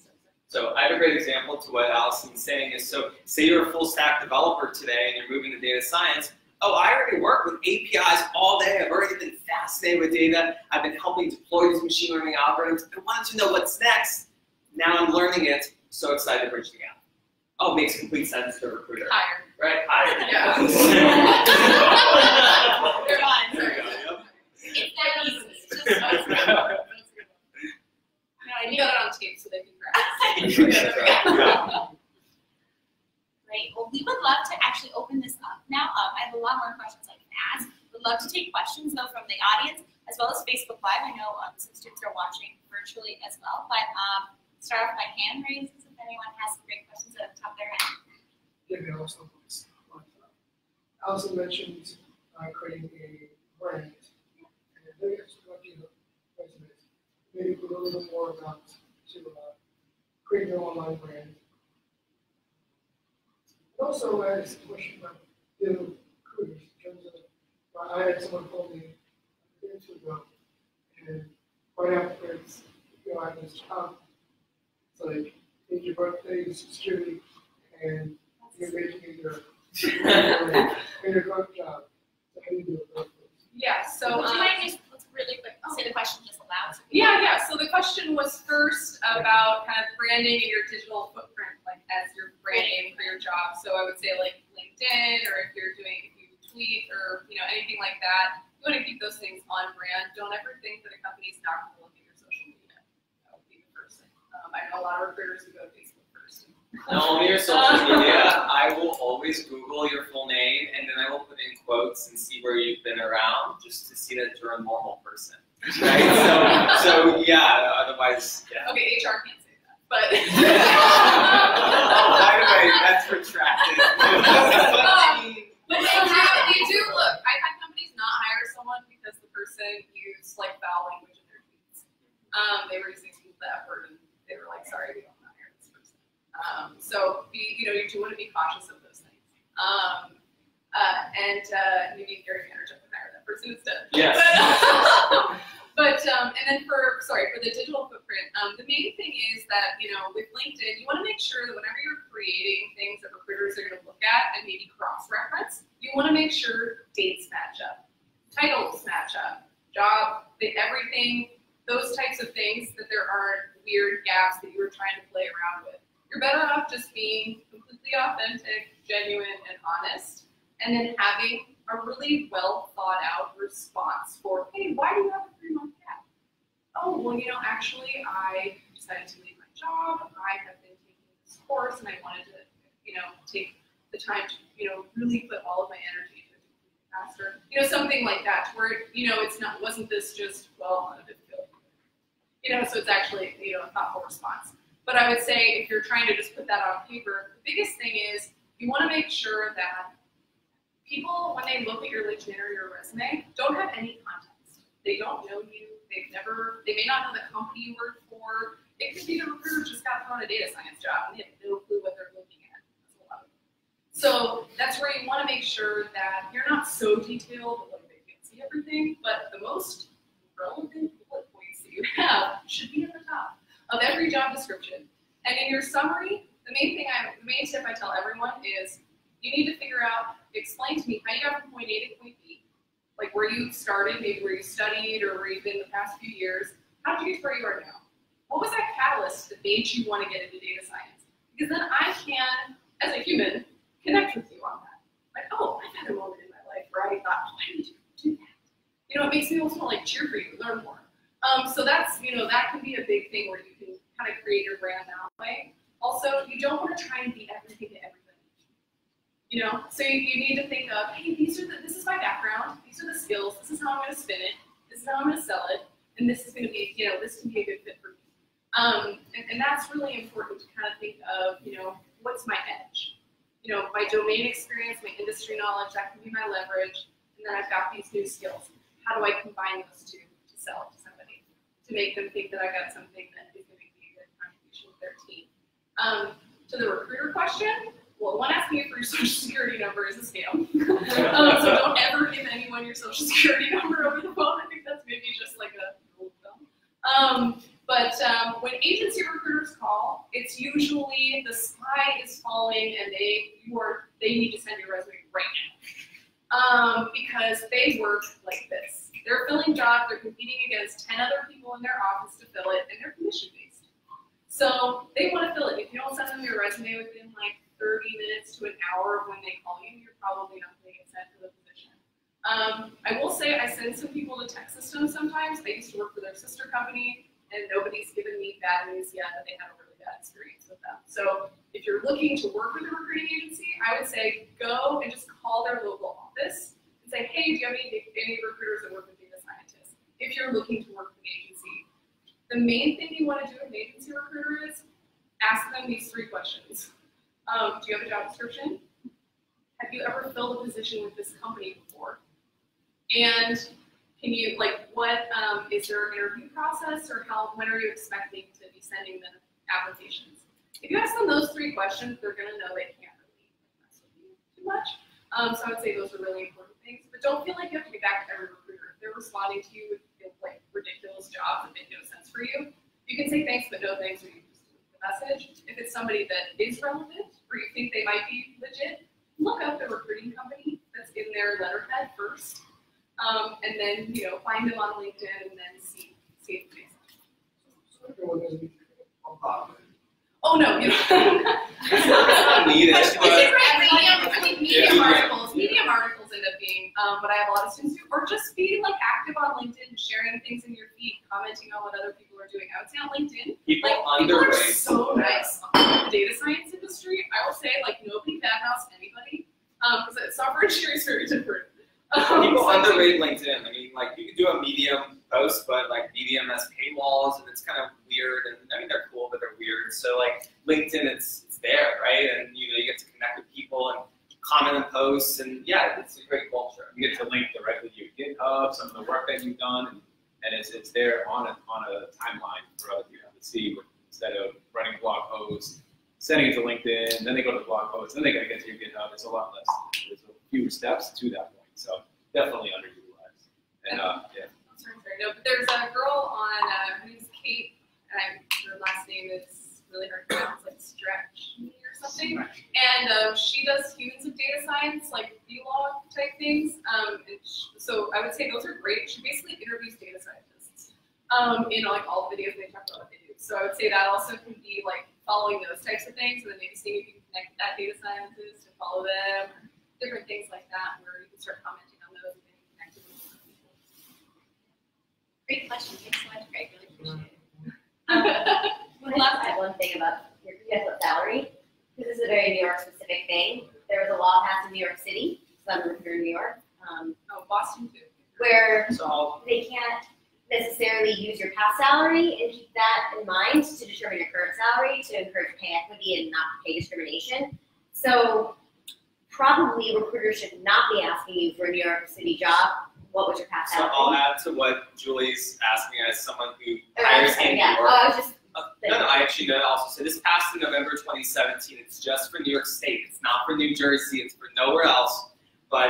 So I have a great example to what Allison's saying is so say you're a full stack developer today and you're moving to data science. Oh, I already work with APIs all day. I've already been fascinated with data. I've been helping deploy these machine learning algorithms. I wanted to know what's next. Now I'm learning it. So excited to bridge the gap. Oh, makes complete sense to a recruiter. Higher. Right? Hi. Yeah. They're on. There you go, yep. It's that easy. It's just us. No, I You knew got that. it on tape Great. Well, we would love to actually open this up now. Um, I have a lot more questions I can ask. We'd love to take questions though from the audience as well as Facebook Live. I know um, some students are watching virtually as well. But um, start off my hand raises if anyone has some great questions at the top of their head. Yeah, also, also mentioned uh, creating a brand. And maybe I the. Maybe a little bit more about to uh, create your online brand. Also, had a question about the recruiters in terms of, I had someone call me a year or two ago, and right after it's, you know, I had this it's like, it's your birthday, social security, and you're making it your, your good job. So how do you do it? Yeah, so. Um, mind just let's really quick say the question just aloud? so Yeah, yeah. So the question was first about kind of branding and your digital footprint, like as your brand name for your job. So I would say like LinkedIn, or if you're doing, if you tweet, or you know anything like that. You want to keep those things on brand. Don't ever think that a company's not going to look at your social media. That would be the first thing. Um, I know a lot of recruiters who go to. No, on your social media, I will always Google your full name and then I will put in quotes and see where you've been around just to see that you're a normal person. Right? So, so yeah, otherwise, yeah. Okay, HR can't say that, but. By the way, that's retracted. Um, But they do, they do look. I've had companies not hire someone because the person used like foul language in their tweets. Um, they were using some the F word and they were like, sorry, we don't want to hire this person. Um, so be, you know, you do want to be cautious of those things. Um, uh, and uh, you need Gary Vaynerchuk to hire that person instead. Yes. But, but um, and then for sorry for the digital footprint, um, the main thing is that you know with LinkedIn, you want to make sure that whenever you're creating things that recruiters are going to look at and maybe cross-reference, you want to make sure dates match up, titles match up, job, everything, those types of things that there aren't weird gaps that you were trying to play around with. You're better off just being completely authentic, genuine, and honest, and then having a really well thought out response for, hey, why do you have a three month gap? Oh, well, you know, actually, I decided to leave my job. I have been taking this course and I wanted to, you know, take the time to, you know, really put all of my energy into it faster. You know, something like that, where, you know, it's not, wasn't this just, well. You know, so it's actually, you know, a thoughtful response. But I would say if you're trying to just put that on paper, the biggest thing is you want to make sure that people, when they look at your LinkedIn or your resume, don't have any context. They don't know you. They've never, they may not know the company you work for. It could be the recruiter just got thrown a data science job and they have no clue what they're looking at. That's. So that's where you want to make sure that you're not so detailed that like they can see everything, but the most relevant bullet points that you have should be at the top of every job description. And in your summary, the main thing I, the main tip I tell everyone is you need to figure out, explain to me how you got from point A to point B, like where you started, maybe where you studied or where you've been the past few years. How did you get to where you are now? What was that catalyst that made you want to get into data science? Because then I can, as a human, connect with you on that. Like, oh, I've had a moment in my life where I thought, I need to do that. You know, it makes me also want to like cheer for you, learn more. Um, so that's, you know, that can be a big thing where you kind of create your brand that way. Also, you don't want to try and be everything to everybody. You know, so you, you need to think of, hey, these are the, this is my background, these are the skills, this is how I'm going to spin it, this is how I'm going to sell it, and this is going to be, you know, this can be a good fit for me. Um, and, and that's really important to kind of think of, you know, what's my edge? You know, my domain experience, my industry knowledge, that can be my leverage, and then I've got these new skills. How do I combine those two to sell to somebody? To make them think that I got something that 2013. Um, to the recruiter question, well, one asking you for your social security number is a scam. um, so don't ever give anyone your social security number over the phone. I think that's maybe just like a rule of thumb. Um, but um, when agency recruiters call, it's usually the sky is falling and they you are they need to send your resume right now um, because they work like this. They're filling jobs. They're competing against ten other people in their office to fill it, and they're commission based. So they want to fill it. If you don't send them your resume within like 30 minutes to an hour of when they call you, you're probably not going to get sent to the position. Um, I will say I send some people to TEKsystems sometimes. I used to work for their sister company, and nobody's given me bad news yet that they had a really bad experience with them. So if you're looking to work with a recruiting agency, I would say go and just call their local office and say, hey, do you have any, any recruiters that work with data scientists? If you're looking to work with an agency. The main thing you want to do with an agency recruiter is ask them these three questions. Um, do you have a job description? Have you ever filled a position with this company before? And can you, like, what, um, is there an interview process or how, when are you expecting to be sending them applications? If you ask them those three questions, they're gonna know they can't really mess with you too much. Um, so I would say those are really important things, but don't feel like you have to get back to every recruiter. If they're responding to you with like ridiculous jobs that make no sense for you, you can say thanks but no thanks or you just the message. If it's somebody that is relevant or you think they might be legit, look up the recruiting company that's in their letterhead first. Um, and then, you know, find them on LinkedIn and then see see if it Oh no, you It's not, it's not needed, But but it's medium, I think medium Yeah. articles, medium articles end up being um, what I have a lot of students do, or just be like active on LinkedIn, sharing things in your feed, commenting on what other people are doing. I would say on LinkedIn, people like people are so nice on the data science industry. I will say like nobody badmouths anybody because software engineering is very different. People so- underrate LinkedIn. I mean, like you can do a Medium post, but like Medium has paywalls, and it's kind of weird. And I mean, they're cool, but they're weird. So like LinkedIn, it's it's there, right? And you know, you get to connect with people and comment on posts, and yeah, it's a great culture. You get to link directly to your GitHub, some of the work that you've done, and, and it's, it's there on a, on a timeline for other people to see instead of writing blog posts, sending it to LinkedIn, then they go to the blog post, then they gotta get to your GitHub. It's a lot less. There's a few steps to that point. So definitely underutilized. And uh, yeah, Sorry, sorry, no, but there's a girl on, uh, her name's Kate, and her last name is really hard to pronounce, like Stretch Me or something. And um, she does humans of data science, like vlog type things. Um, and sh- so I would say those are great. She basically interviews data scientists um, in like all the videos they talk about what they do. So I would say that also can be like following those types of things, and then maybe seeing if you can connect that data scientist and follow them, different things like that, where you can start commenting on those and then connect with them. Great question. Thanks so much, Greg. Really appreciate it. I just add one thing about your you guys about salary, because this is a very New York specific thing. There was a law passed in New York City, so I'm here in New York, um, Oh, Boston too. where So they can't necessarily use your past salary and keep that in mind to determine your current salary to encourage pay equity and not pay discrimination. So probably recruiters should not be asking you for a New York City job. What was your past So salary? I'll add to what Julie's asking as someone who Or, hires sorry, in New. York. Oh, I was just Uh, no, no, I actually know also. So this passed in November 2017. It's just for New York State. It's not for New Jersey. It's for nowhere else. But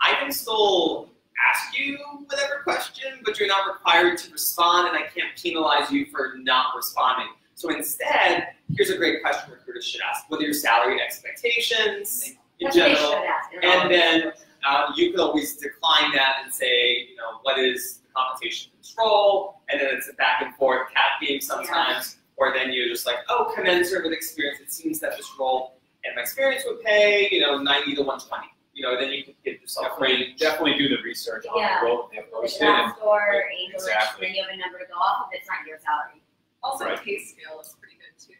I can still ask you whatever question, but you're not required to respond, and I can't penalize you for not responding. So instead, here's a great question recruiters should ask: What are your salary expectations in that's what they general? should ask. in all And then uh, you can always decline that and say, you know, what is the compensation control? And then it's a back and forth cat game sometimes. Or then you're just like, oh, commensurate with experience. It seems that this role and my experience would pay, you know, 90 to 120. You know, then you can give yourself a definitely, range. definitely do the research on Yeah. the role that they have the posted. And Glassdoor, AngelList, Exactly. and then you have a number to go off of. It's not your salary. Also, Right. PayScale is pretty good too.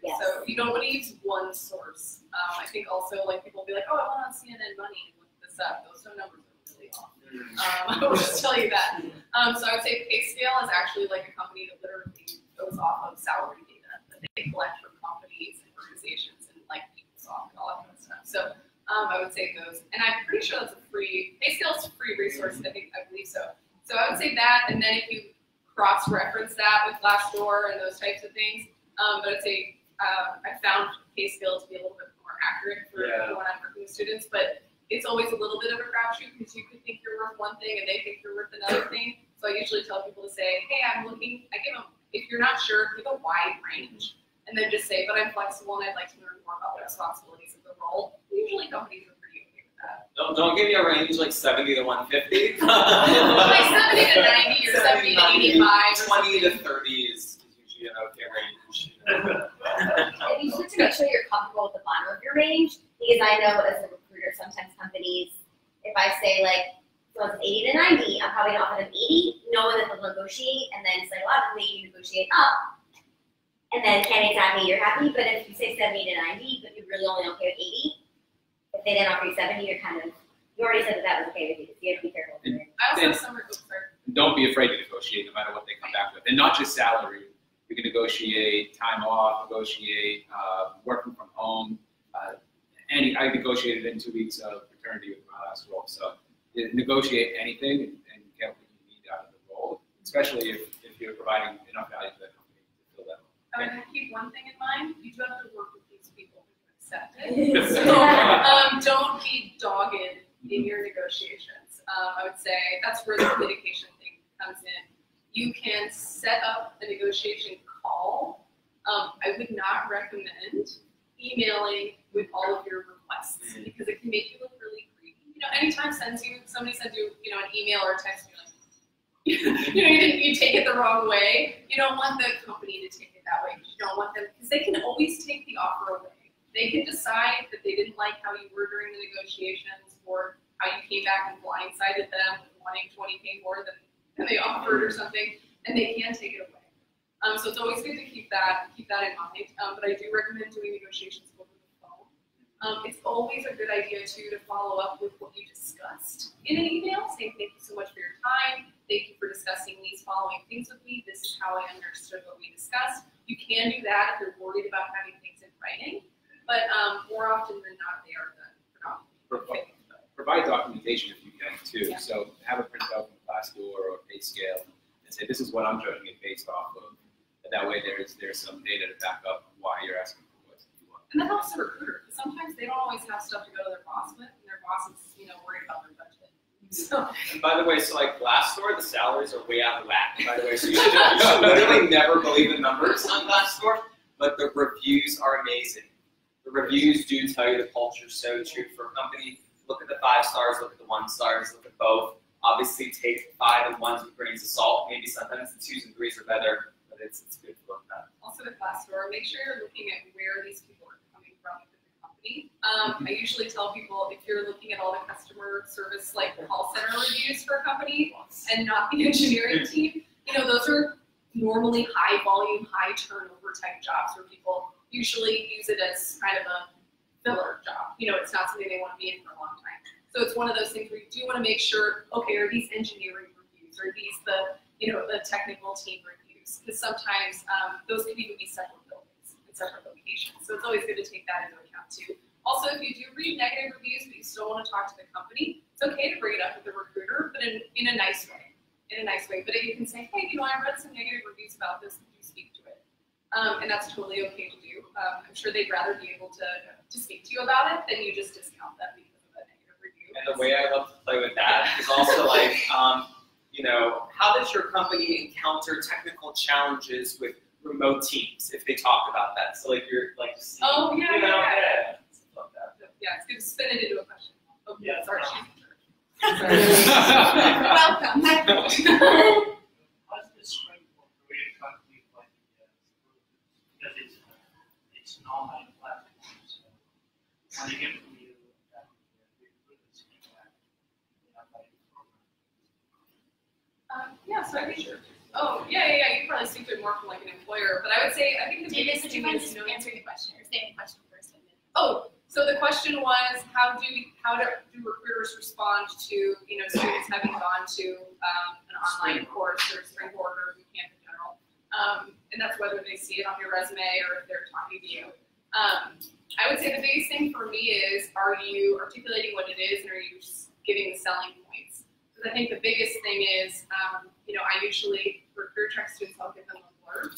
Yes. So you don't want to use one source. Um, I think also like people will be like, oh, I went on CNN Money and this up. Those numbers are really off. Um, I will just tell you that. Um, so I would say PayScale is actually like a company that literally goes off of salary data that they collect from companies and organizations and like PeopleSoft and all that kind of stuff. So um, I would say those, and I'm pretty sure that's a free PayScale is a free resource. I think I believe so. So I would say that, and then if you cross-reference that with Glassdoor and those types of things, um, but I'd say uh, I found PayScale to be a little bit more accurate for Yeah. when I'm working with students, but it's always a little bit of a crapshoot because you could think you're worth one thing and they think you're worth another thing. So I usually tell people to say, hey, I'm looking, I give them, if you're not sure, give a wide range. And then just say, but I'm flexible and I'd like to learn more about the responsibilities of the role. Usually companies are pretty okay with that. Don't, don't give me a range like 70 to 150. Like 70 to 90 or 70 to 85 20 to 30 is is usually an okay range. And you just have to make sure you're comfortable with the bottom of your range, because I know as a recruiter, sometimes companies, if I say like, someone's 80 to 90, I'm probably gonna offer them 80, knowing that they'll negotiate, and then psychologically you negotiate up. And then candidate's happy, you're happy, but if you say 70 to 90, but you're really only okay with 80, if if they then offer you seventy, you're kind of, you already said that that was okay with you, so you have to be careful. with it. I also And- have summer, oops, don't be afraid to negotiate no matter what they come back with. And not just salary. You can negotiate time off, negotiate uh, working from home. Uh, any, I negotiated in two weeks of paternity with my last role. So uh, negotiate anything and, and get what you need out of the role, especially if, if you're providing enough value to the company to fill that. role. I mean, keep one thing in mind, you do have to work with these people to accept it. So, um, don't be dogged in your negotiations. Um, I would say that's where the communication thing comes in. You can set up a negotiation call. Um, I would not recommend emailing with all of your requests because it can make you look really creepy. You know, anytime sends you somebody sends you, you know, an email or a text, you're like, you know, you you take it the wrong way. You don't want the company to take it that way. You don't want them because they can always take the offer away. They can decide that they didn't like how you were during the negotiations or how you came back and blindsided them with wanting 20k more than, than they offered or something, and they can take it away. Um, so it's always good to keep that keep that in mind. Um, but I do recommend doing negotiations over the phone. Um, it's always a good idea too to follow up with what you discussed in an email, saying thank you so much for your time. Thank you for discussing these following things with me. This is how I understood what we discussed. You can do that if you're worried about having things in writing, but um, more often than not, they are the predominant. Pro- Provide documentation if you can too. Yeah. So have a printout Glassdoor or PayScale and say, this is what I'm judging it based off of. And that way there's, there's some data to back up why you're asking for what you want. And that helps the recruiter. Sometimes they don't always have stuff to go to their boss with, and their boss is, you know, worried about their budget. So, And by the way, so like Glassdoor, the salaries are way out of whack. By the way, so you should, you should literally never believe the numbers on Glassdoor, but the reviews are amazing. The reviews do tell you the culture's so true for a company. Look at the five stars, look at the one stars, look at both. Obviously, take five and ones with grains of salt. Maybe sometimes the twos and threes are better, but it's it's good to look at. also with Glassdoor, make sure you're looking at where these people are coming from within the company. Um, I usually tell people if you're looking at all the customer service, like call center reviews for a company, and not the engineering team, you know, those are normally high volume, high turnover type jobs where people usually use it as kind of a filler job. You know, it's not something they want to be in for a long time. So it's one of those things where you do want to make sure, okay, are these engineering reviews? Are these the, you know, the technical team reviews? Because sometimes um, those can even be separate buildings and separate locations. So it's always good to take that into account too. Also, if you do read negative reviews but you still want to talk to the company, it's okay to bring it up with the recruiter, but in, in a nice way. In a nice way. But you can say, hey, you know, I read some negative reviews about this. Could you speak to it? Um, and that's totally okay to do. Um, I'm sure they'd rather be able to, to speak to you about it than you just discount them And the way I love to play with that is also like, um, you know, how does your company encounter technical challenges with remote teams if they talk about that? So like you're like, Oh, yeah, you know, yeah, yeah. yeah. Love that. Yeah, it's good to spin it into a question. Oh, Yeah. sorry, she's Welcome. What's the strength of career company like this? Because it's, it's an online platform, so when you get from you, that we put this feedback, you know, like program. Um, yeah, so I think, oh, yeah, yeah, yeah, you probably speak to it more from like an employer, but I would say, I think the David, biggest you thing mind is knowing. answering the question or saying the question first? and then- Oh, so the question was, how do, how do, do recruiters respond to, you know, students having gone to, um, an online course or Springboard or bootcamp in general? Um, and that's whether they see it on your resume or if they're talking to you. Um, I would say the biggest thing for me is, are you articulating what it is and are you just giving the selling points? Because I think the biggest thing is, um, you know, I usually, for career track students, I'll give them a blurb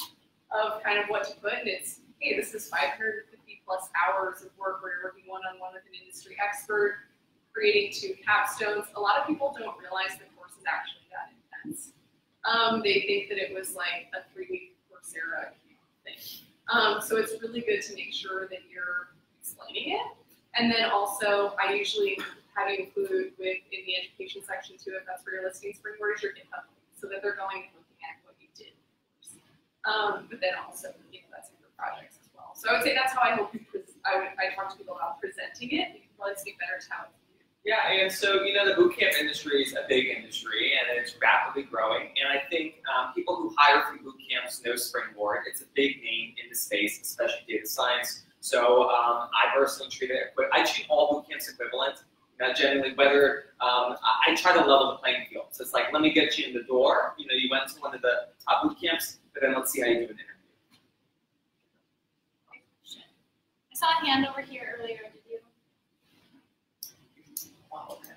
of kind of what to put, and it's, hey, this is 550 plus hours of work where you're working one-on-one with an industry expert, creating two capstones. A lot of people don't realize the course is actually that intense. Um, they think that it was like a three-week Coursera thing. Um, so it's really good to make sure that you're explaining it. And then also, I usually have you include with in the education section too, if that's where you're listing Springboard, is your GitHub so that they're going and looking at what you did. Um, but then also, you know, that's in your projects as well. So I would say that's how I hope you, I would, I talk to people about presenting it. You can probably speak better to how. Yeah, and so you know the bootcamp industry is a big industry and it's rapidly growing. And I think um, people who hire from boot camps know Springboard. It's a big name in the space, especially data science. So um, I personally treat it, I treat all boot camps equivalent. Now, generally, whether um, I, I try to level the playing field. So it's like, let me get you in the door. You know, you went to one of the top boot camps, but then let's see how you do an interview. I saw a hand over here earlier. Did you? Oh, okay.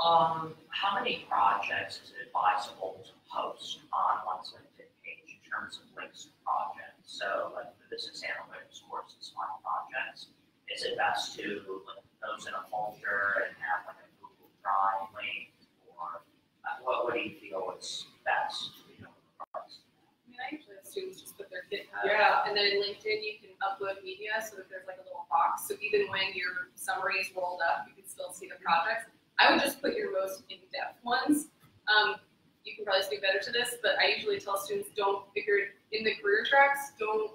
Um, how many projects is it advisable to post on one's LinkedIn page in terms of links to projects? So like the business analytics courses on projects, is it best to link those in a folder and have like a Google Drive link? Or uh, what, what do you feel is best, you know, to? I mean, I usually have students just put their GitHub. Yeah. And then in LinkedIn, you can upload media so that there's like a little box. So even when your summary is rolled up, you can still see the projects. I would just put your most in-depth ones. Um, you can probably speak better to this, but I usually tell students don't, if you're in the career tracks, don't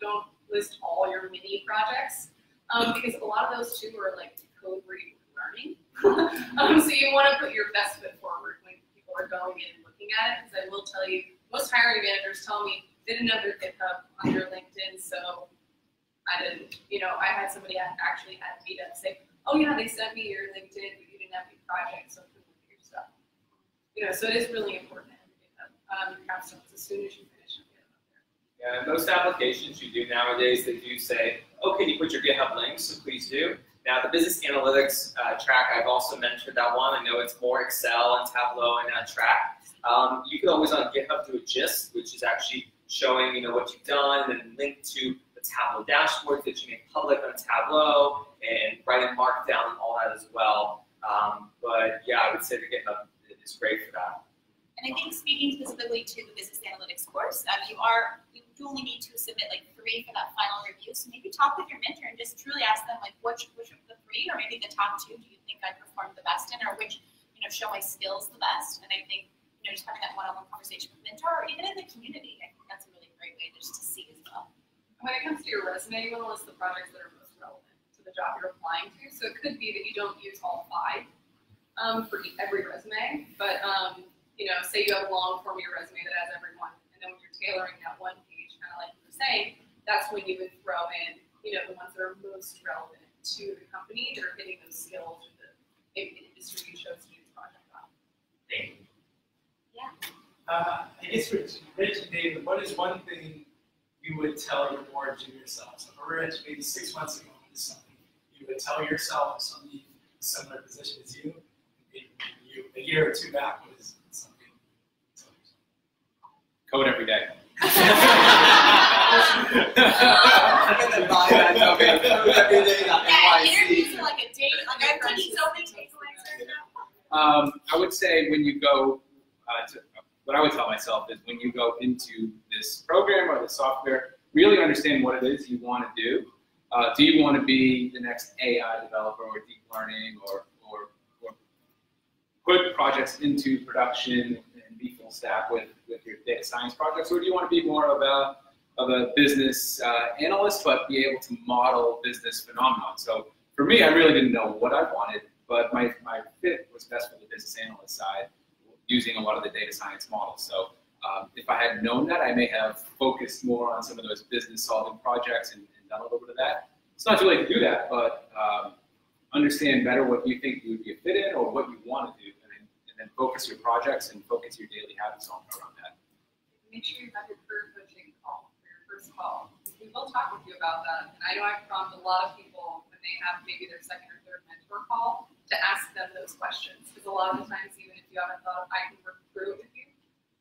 don't list all your mini projects um, because a lot of those too are like code reading learning. um, so you want to put your best foot forward when people are going in and looking at it. Because I will tell you, most hiring managers tell me they didn't have their GitHub on their LinkedIn, so I didn't. You know, I had somebody act- actually at Meetup say, "Oh yeah, they sent me your LinkedIn, but you didn't have any projects, so I couldn't look at your stuff." You know, so it is really important to have um, capstones as soon as you finish. you. Yeah, most applications you do nowadays, they do say, oh, can you put your GitHub links? So please do. Now, the business analytics uh, track, I've also mentored that one. I know it's more Excel and Tableau in that track. Um, you can always on GitHub do a gist, which is actually showing you know what you've done and link to the Tableau dashboard that you make public on Tableau and write in Markdown and all that as well. Um, but yeah, I would say the GitHub is great for that. And I think speaking specifically to the business analytics course, um, you are you do only need to submit like three for that final review. So maybe talk with your mentor and just truly ask them like which which of the three or maybe the top two do you think I performed the best in or which you know show my skills the best. And I think you know just having that one-on-one conversation with mentor or even in the community, I think that's a really great way just to see as well. When it comes to your resume, you want to list the projects that are most relevant to the job you're applying to. So it could be that you don't use all five um, for every resume, but um, you know, say you have a long form of your resume that has every one, and then when you're tailoring that one page, kind of like you were saying, that's when you would throw in, you know, the ones that are most relevant to the company that are hitting those skills or the maybe the industry you chose to do the project on. Thank you. Uh, I guess for Rich and David, what is one thing you would tell your more junior self? So for Rich, maybe six months ago, what is something you would tell yourself, somebody in a similar position as you, maybe you a year or two back, what is something you tell yourself? Code every day. Um, I would say when you go uh, to, what I would tell myself is when you go into this program or the software, really understand what it is you want to do. Uh, do you want to be the next AI developer or deep learning or, or, or put projects into production stack with, with your data science projects? Or do you want to be more of a, of a business uh, analyst but be able to model business phenomenon? So for me, I really didn't know what I wanted, but my, my fit was best for the business analyst side using a lot of the data science models. So um, if I had known that, I may have focused more on some of those business solving projects and, and done a little bit of that. It's not too late to do that, but um, understand better what you think you would be a fit in or what you want to do, then, and focus your projects and focus your daily habits on around that. make sure you have your career coaching call for your first call. We will talk with you about that. And I know I've prompt a lot of people when they have maybe their second or third mentor call to ask them those questions. Because a lot of the times, even if you haven't thought, I can work through it with you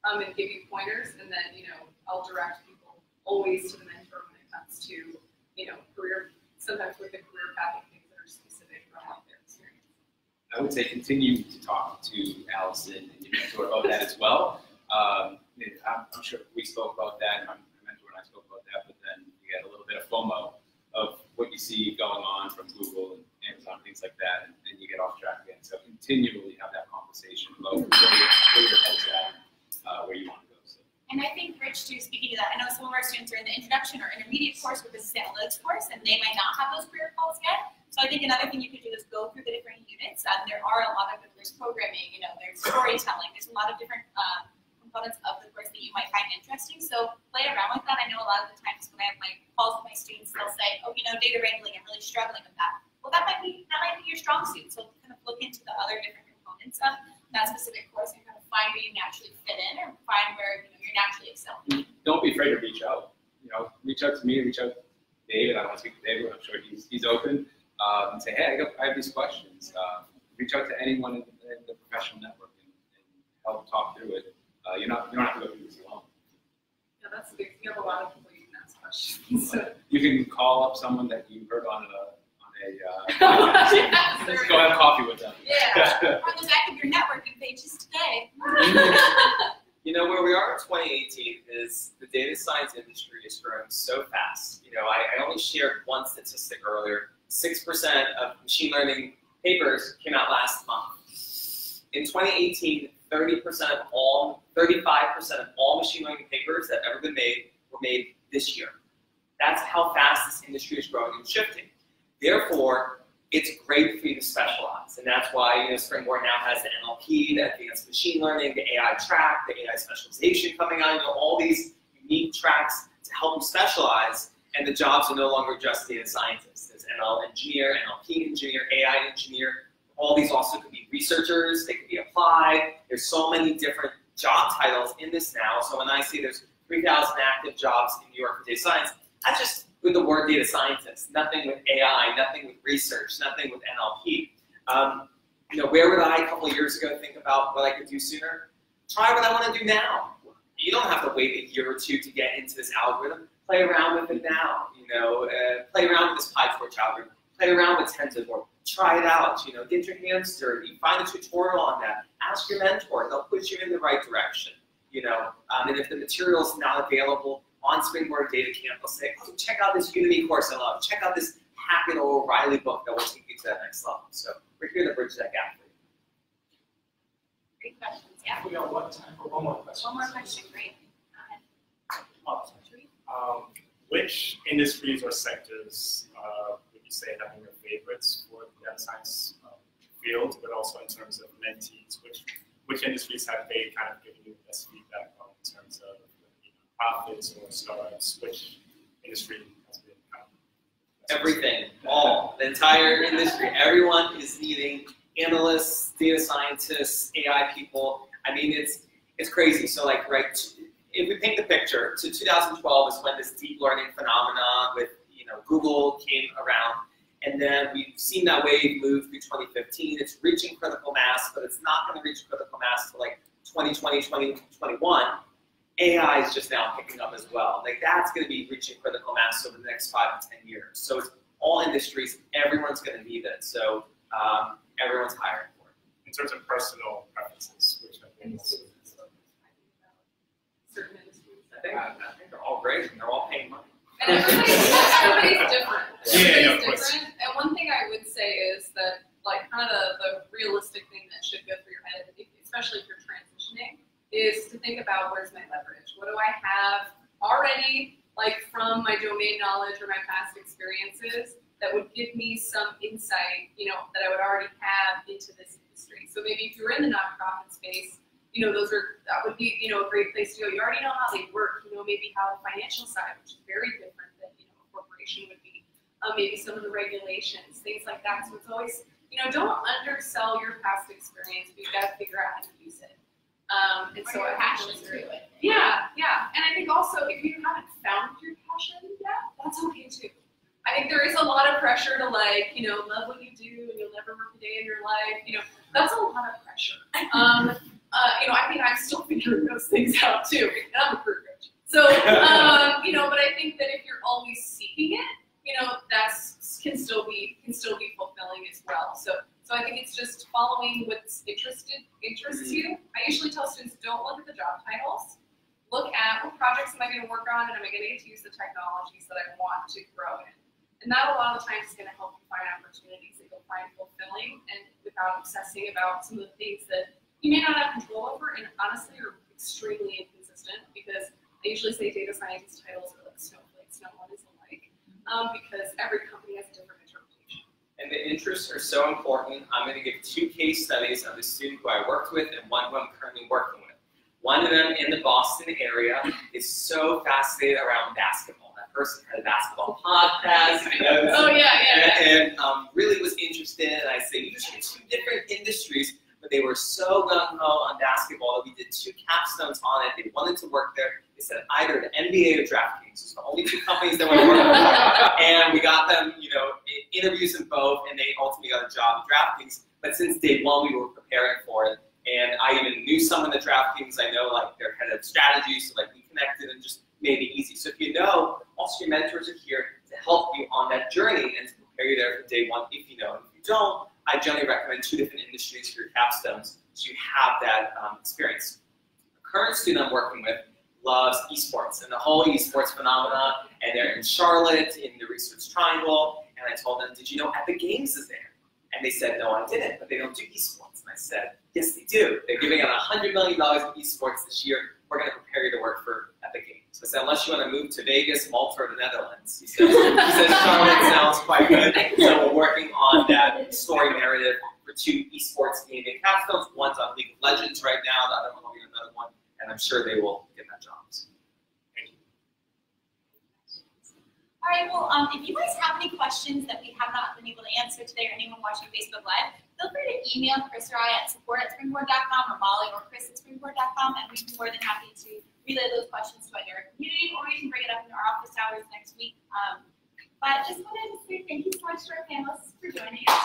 um, and give you pointers. And then, you know, I'll direct people always to the mentor when it comes to, you know, career, sometimes with the career pathing things that are specific from like their experience. I would say continue to talk to Allison and your mentor about that as well. Um, I'm, I'm sure we spoke about that, my mentor and I spoke about that, but then you get a little bit of FOMO of what you see going on from Google and Amazon, things like that, and then you get off track again. So continually have that conversation about where your, head's at, uh, where you want to. And I think, Rich, too, speaking to that, I know some of our students are in the introduction or intermediate course with business analytics course, and they might not have those career calls yet. So I think another thing you could do is go through the different units. Um, there are a lot of there's programming, you know, there's storytelling, there's a lot of different uh, components of the course that you might find interesting. So play around with that. I know a lot of the times when I have my calls with my students, they'll say, oh, you know, data wrangling, I'm really struggling with that. Well, that might be that might be your strong suit. So kind of look into the other different components of that specific course and kind of find where you naturally fit in or find where you know you're naturally excelling. Don't be afraid to reach out. You know, reach out to me, reach out to David. I want to speak to David. I'm sure he's, he's open. Um, and say, hey, I, got, I have these questions. Uh, reach out to anyone in, in the professional network and, and help talk through it. Uh, you're not, you don't have to go through this alone. Yeah, that's big, you have a lot of people you can ask questions. You can call up someone that you heard on a a uh. Yes, Let's go have coffee with them. Yeah. On the back of your networking pages today. You know, where we are in 2018 is the data science industry is growing so fast. You know, I, I only shared one statistic earlier. 6% of machine learning papers came out last month. In 2018, 30% of all, 35% of all machine learning papers that have ever been made were made this year. That's how fast this industry is growing and shifting. Therefore, it's great for you to specialize. And that's why you know, Springboard now has the NLP, the advanced machine learning, the AI track, the AI specialization coming on, you know, all these unique tracks to help you specialize. And the jobs are no longer just data scientists. There's ML engineer, NLP engineer, AI engineer. All these also could be researchers, they could be applied. There's so many different job titles in this now. So when I see there's 3,000 active jobs in New York for data science, that's just with the word data scientist, nothing with AI, nothing with research, nothing with NLP. Um, you know, where would I a couple years ago think about what I could do sooner? Try what I want to do now. You don't have to wait a year or two to get into this algorithm. Play around with it now. You know, uh, play around with this PyTorch algorithm. Play around with TensorFlow. Try it out. You know, get your hands dirty. Find a tutorial on that. Ask your mentor. They'll push you in the right direction. You know, um, and if the material is not available, on Springboard DataCamp, they'll say, oh, check out this Udemy course I love. Check out this Packt or O'Reilly book that will take you to that next level. So we're here to bridge that gap for you. Great questions. Yeah. We got one time for one more question. One more question. Great. Um, which industries or sectors uh, would you say have been your favorites for the data science um, field, but also in terms of mentees? Which which industries have they kind of given you the best feedback on in terms of you know, or startups? Which industry has been kind of Everything, all, the entire industry, everyone is needing analysts, data scientists, AI people. I mean, it's it's crazy. So like, right, if we paint the picture, to 2012 is when this deep learning phenomenon with you know Google came around, and then we've seen that wave move through 2015. It's reaching critical mass, but it's not going to reach critical mass until like 2020, 2021. AI is just now picking up as well. Like that's going to be reaching critical mass over the next five to ten years. So it's all industries. Everyone's going to need it. So um, everyone's hiring for it. in terms of personal preferences, which I think is Certain industries, I I think. think, I think they're all great and they're all paying money. And everybody's, everybody's different. Yeah, yeah, Everybody's of different. And one thing I would say is that, like, kind of the, the realistic thing that should go through your head, especially if you're transitioning, is to think about where's my leverage? What do I have already, like, from my domain knowledge or my past experiences that would give me some insight, you know, that I would already have into this industry? So maybe if you're in the nonprofit space, you know, those are that would be, you know, a great place to go. You already know how they work. You know, maybe how the financial side, which is very different than you know a corporation would be. Um, maybe some of the regulations, things like that. So it's always, you know, don't undersell your past experience. But you got to figure out how to use it. Um, and so Or your passion to it. Yeah, yeah. And I think also if you haven't found your passion yet, that's okay too. I think there is a lot of pressure to like, you know, love what you do and you'll never work a day in your life. You know, that's a lot of pressure. Um, uh, you know, I think I'm still figuring those things out too. And I'm a career coach. So, um, you know, but I think that if you're always seeking it, you know, that's can still be can still be fulfilling as well. So so I think it's just following what's interested interests you. I usually tell students don't look at the job titles. Look at what projects am I going to work on and am I going to get to use the technologies that I want to grow in. And that a lot of the times is going to help you find opportunities that you'll find fulfilling and without obsessing about some of the things that you may not have control over and honestly are extremely inconsistent because I usually say data scientist titles are like snowflakes, no one is alike. Um, because every company has a different interpretation. And the interests are so important. I'm going to give two case studies of a student who I worked with and one who I'm currently working with. One of them in the Boston area is so fascinated around basketball. That person had a basketball podcast. you know, Oh, yeah, yeah, and, and, um, really was interested. And I say, usually two different industries, but they were so gung ho on basketball that we did two capstones on it. They wanted to work there. They said either the NBA or DraftKings. Are the only two companies that want to work. And we got them, you know, interviews in both, and they ultimately got a job at DraftKings. But since day one, we were preparing for it. And I even knew some someone at DraftKings. I know like their head of strategy, so like we connected and just made it easy. So if you know, also your mentors are here to help you on that journey and to prepare you there for day one if you know. And if you don't, I generally recommend two different industries for your capstones so you have that um, experience. The current student I'm working with loves esports and the whole esports phenomena, and they're in Charlotte in the Research Triangle. And I told them, "Did you know Epic Games is there?" And they said, "No, I didn't, but they don't do esports." And I said, "Yes, they do. They're giving out $100 million in esports this year. We're going to prepare you to work for Epic Games." I said, "Unless you want to move to Vegas, Malta, or the Netherlands." He said, he Charlotte sounds quite good. So we're working on that story narrative for two esports gaming capstones. One's on League of Legends right now. The other one will be another one, and I'm sure they will get that job. All right, well, um, if you guys have any questions that we have not been able to answer today or anyone watching Facebook Live, feel free to email Chris or I at support at springboard.com or Molly or Chris at springboard.com and we'd be more than happy to relay those questions to our community or you can bring it up in our office hours next week. Um, but just wanted to say thank you so much to our panelists for joining us.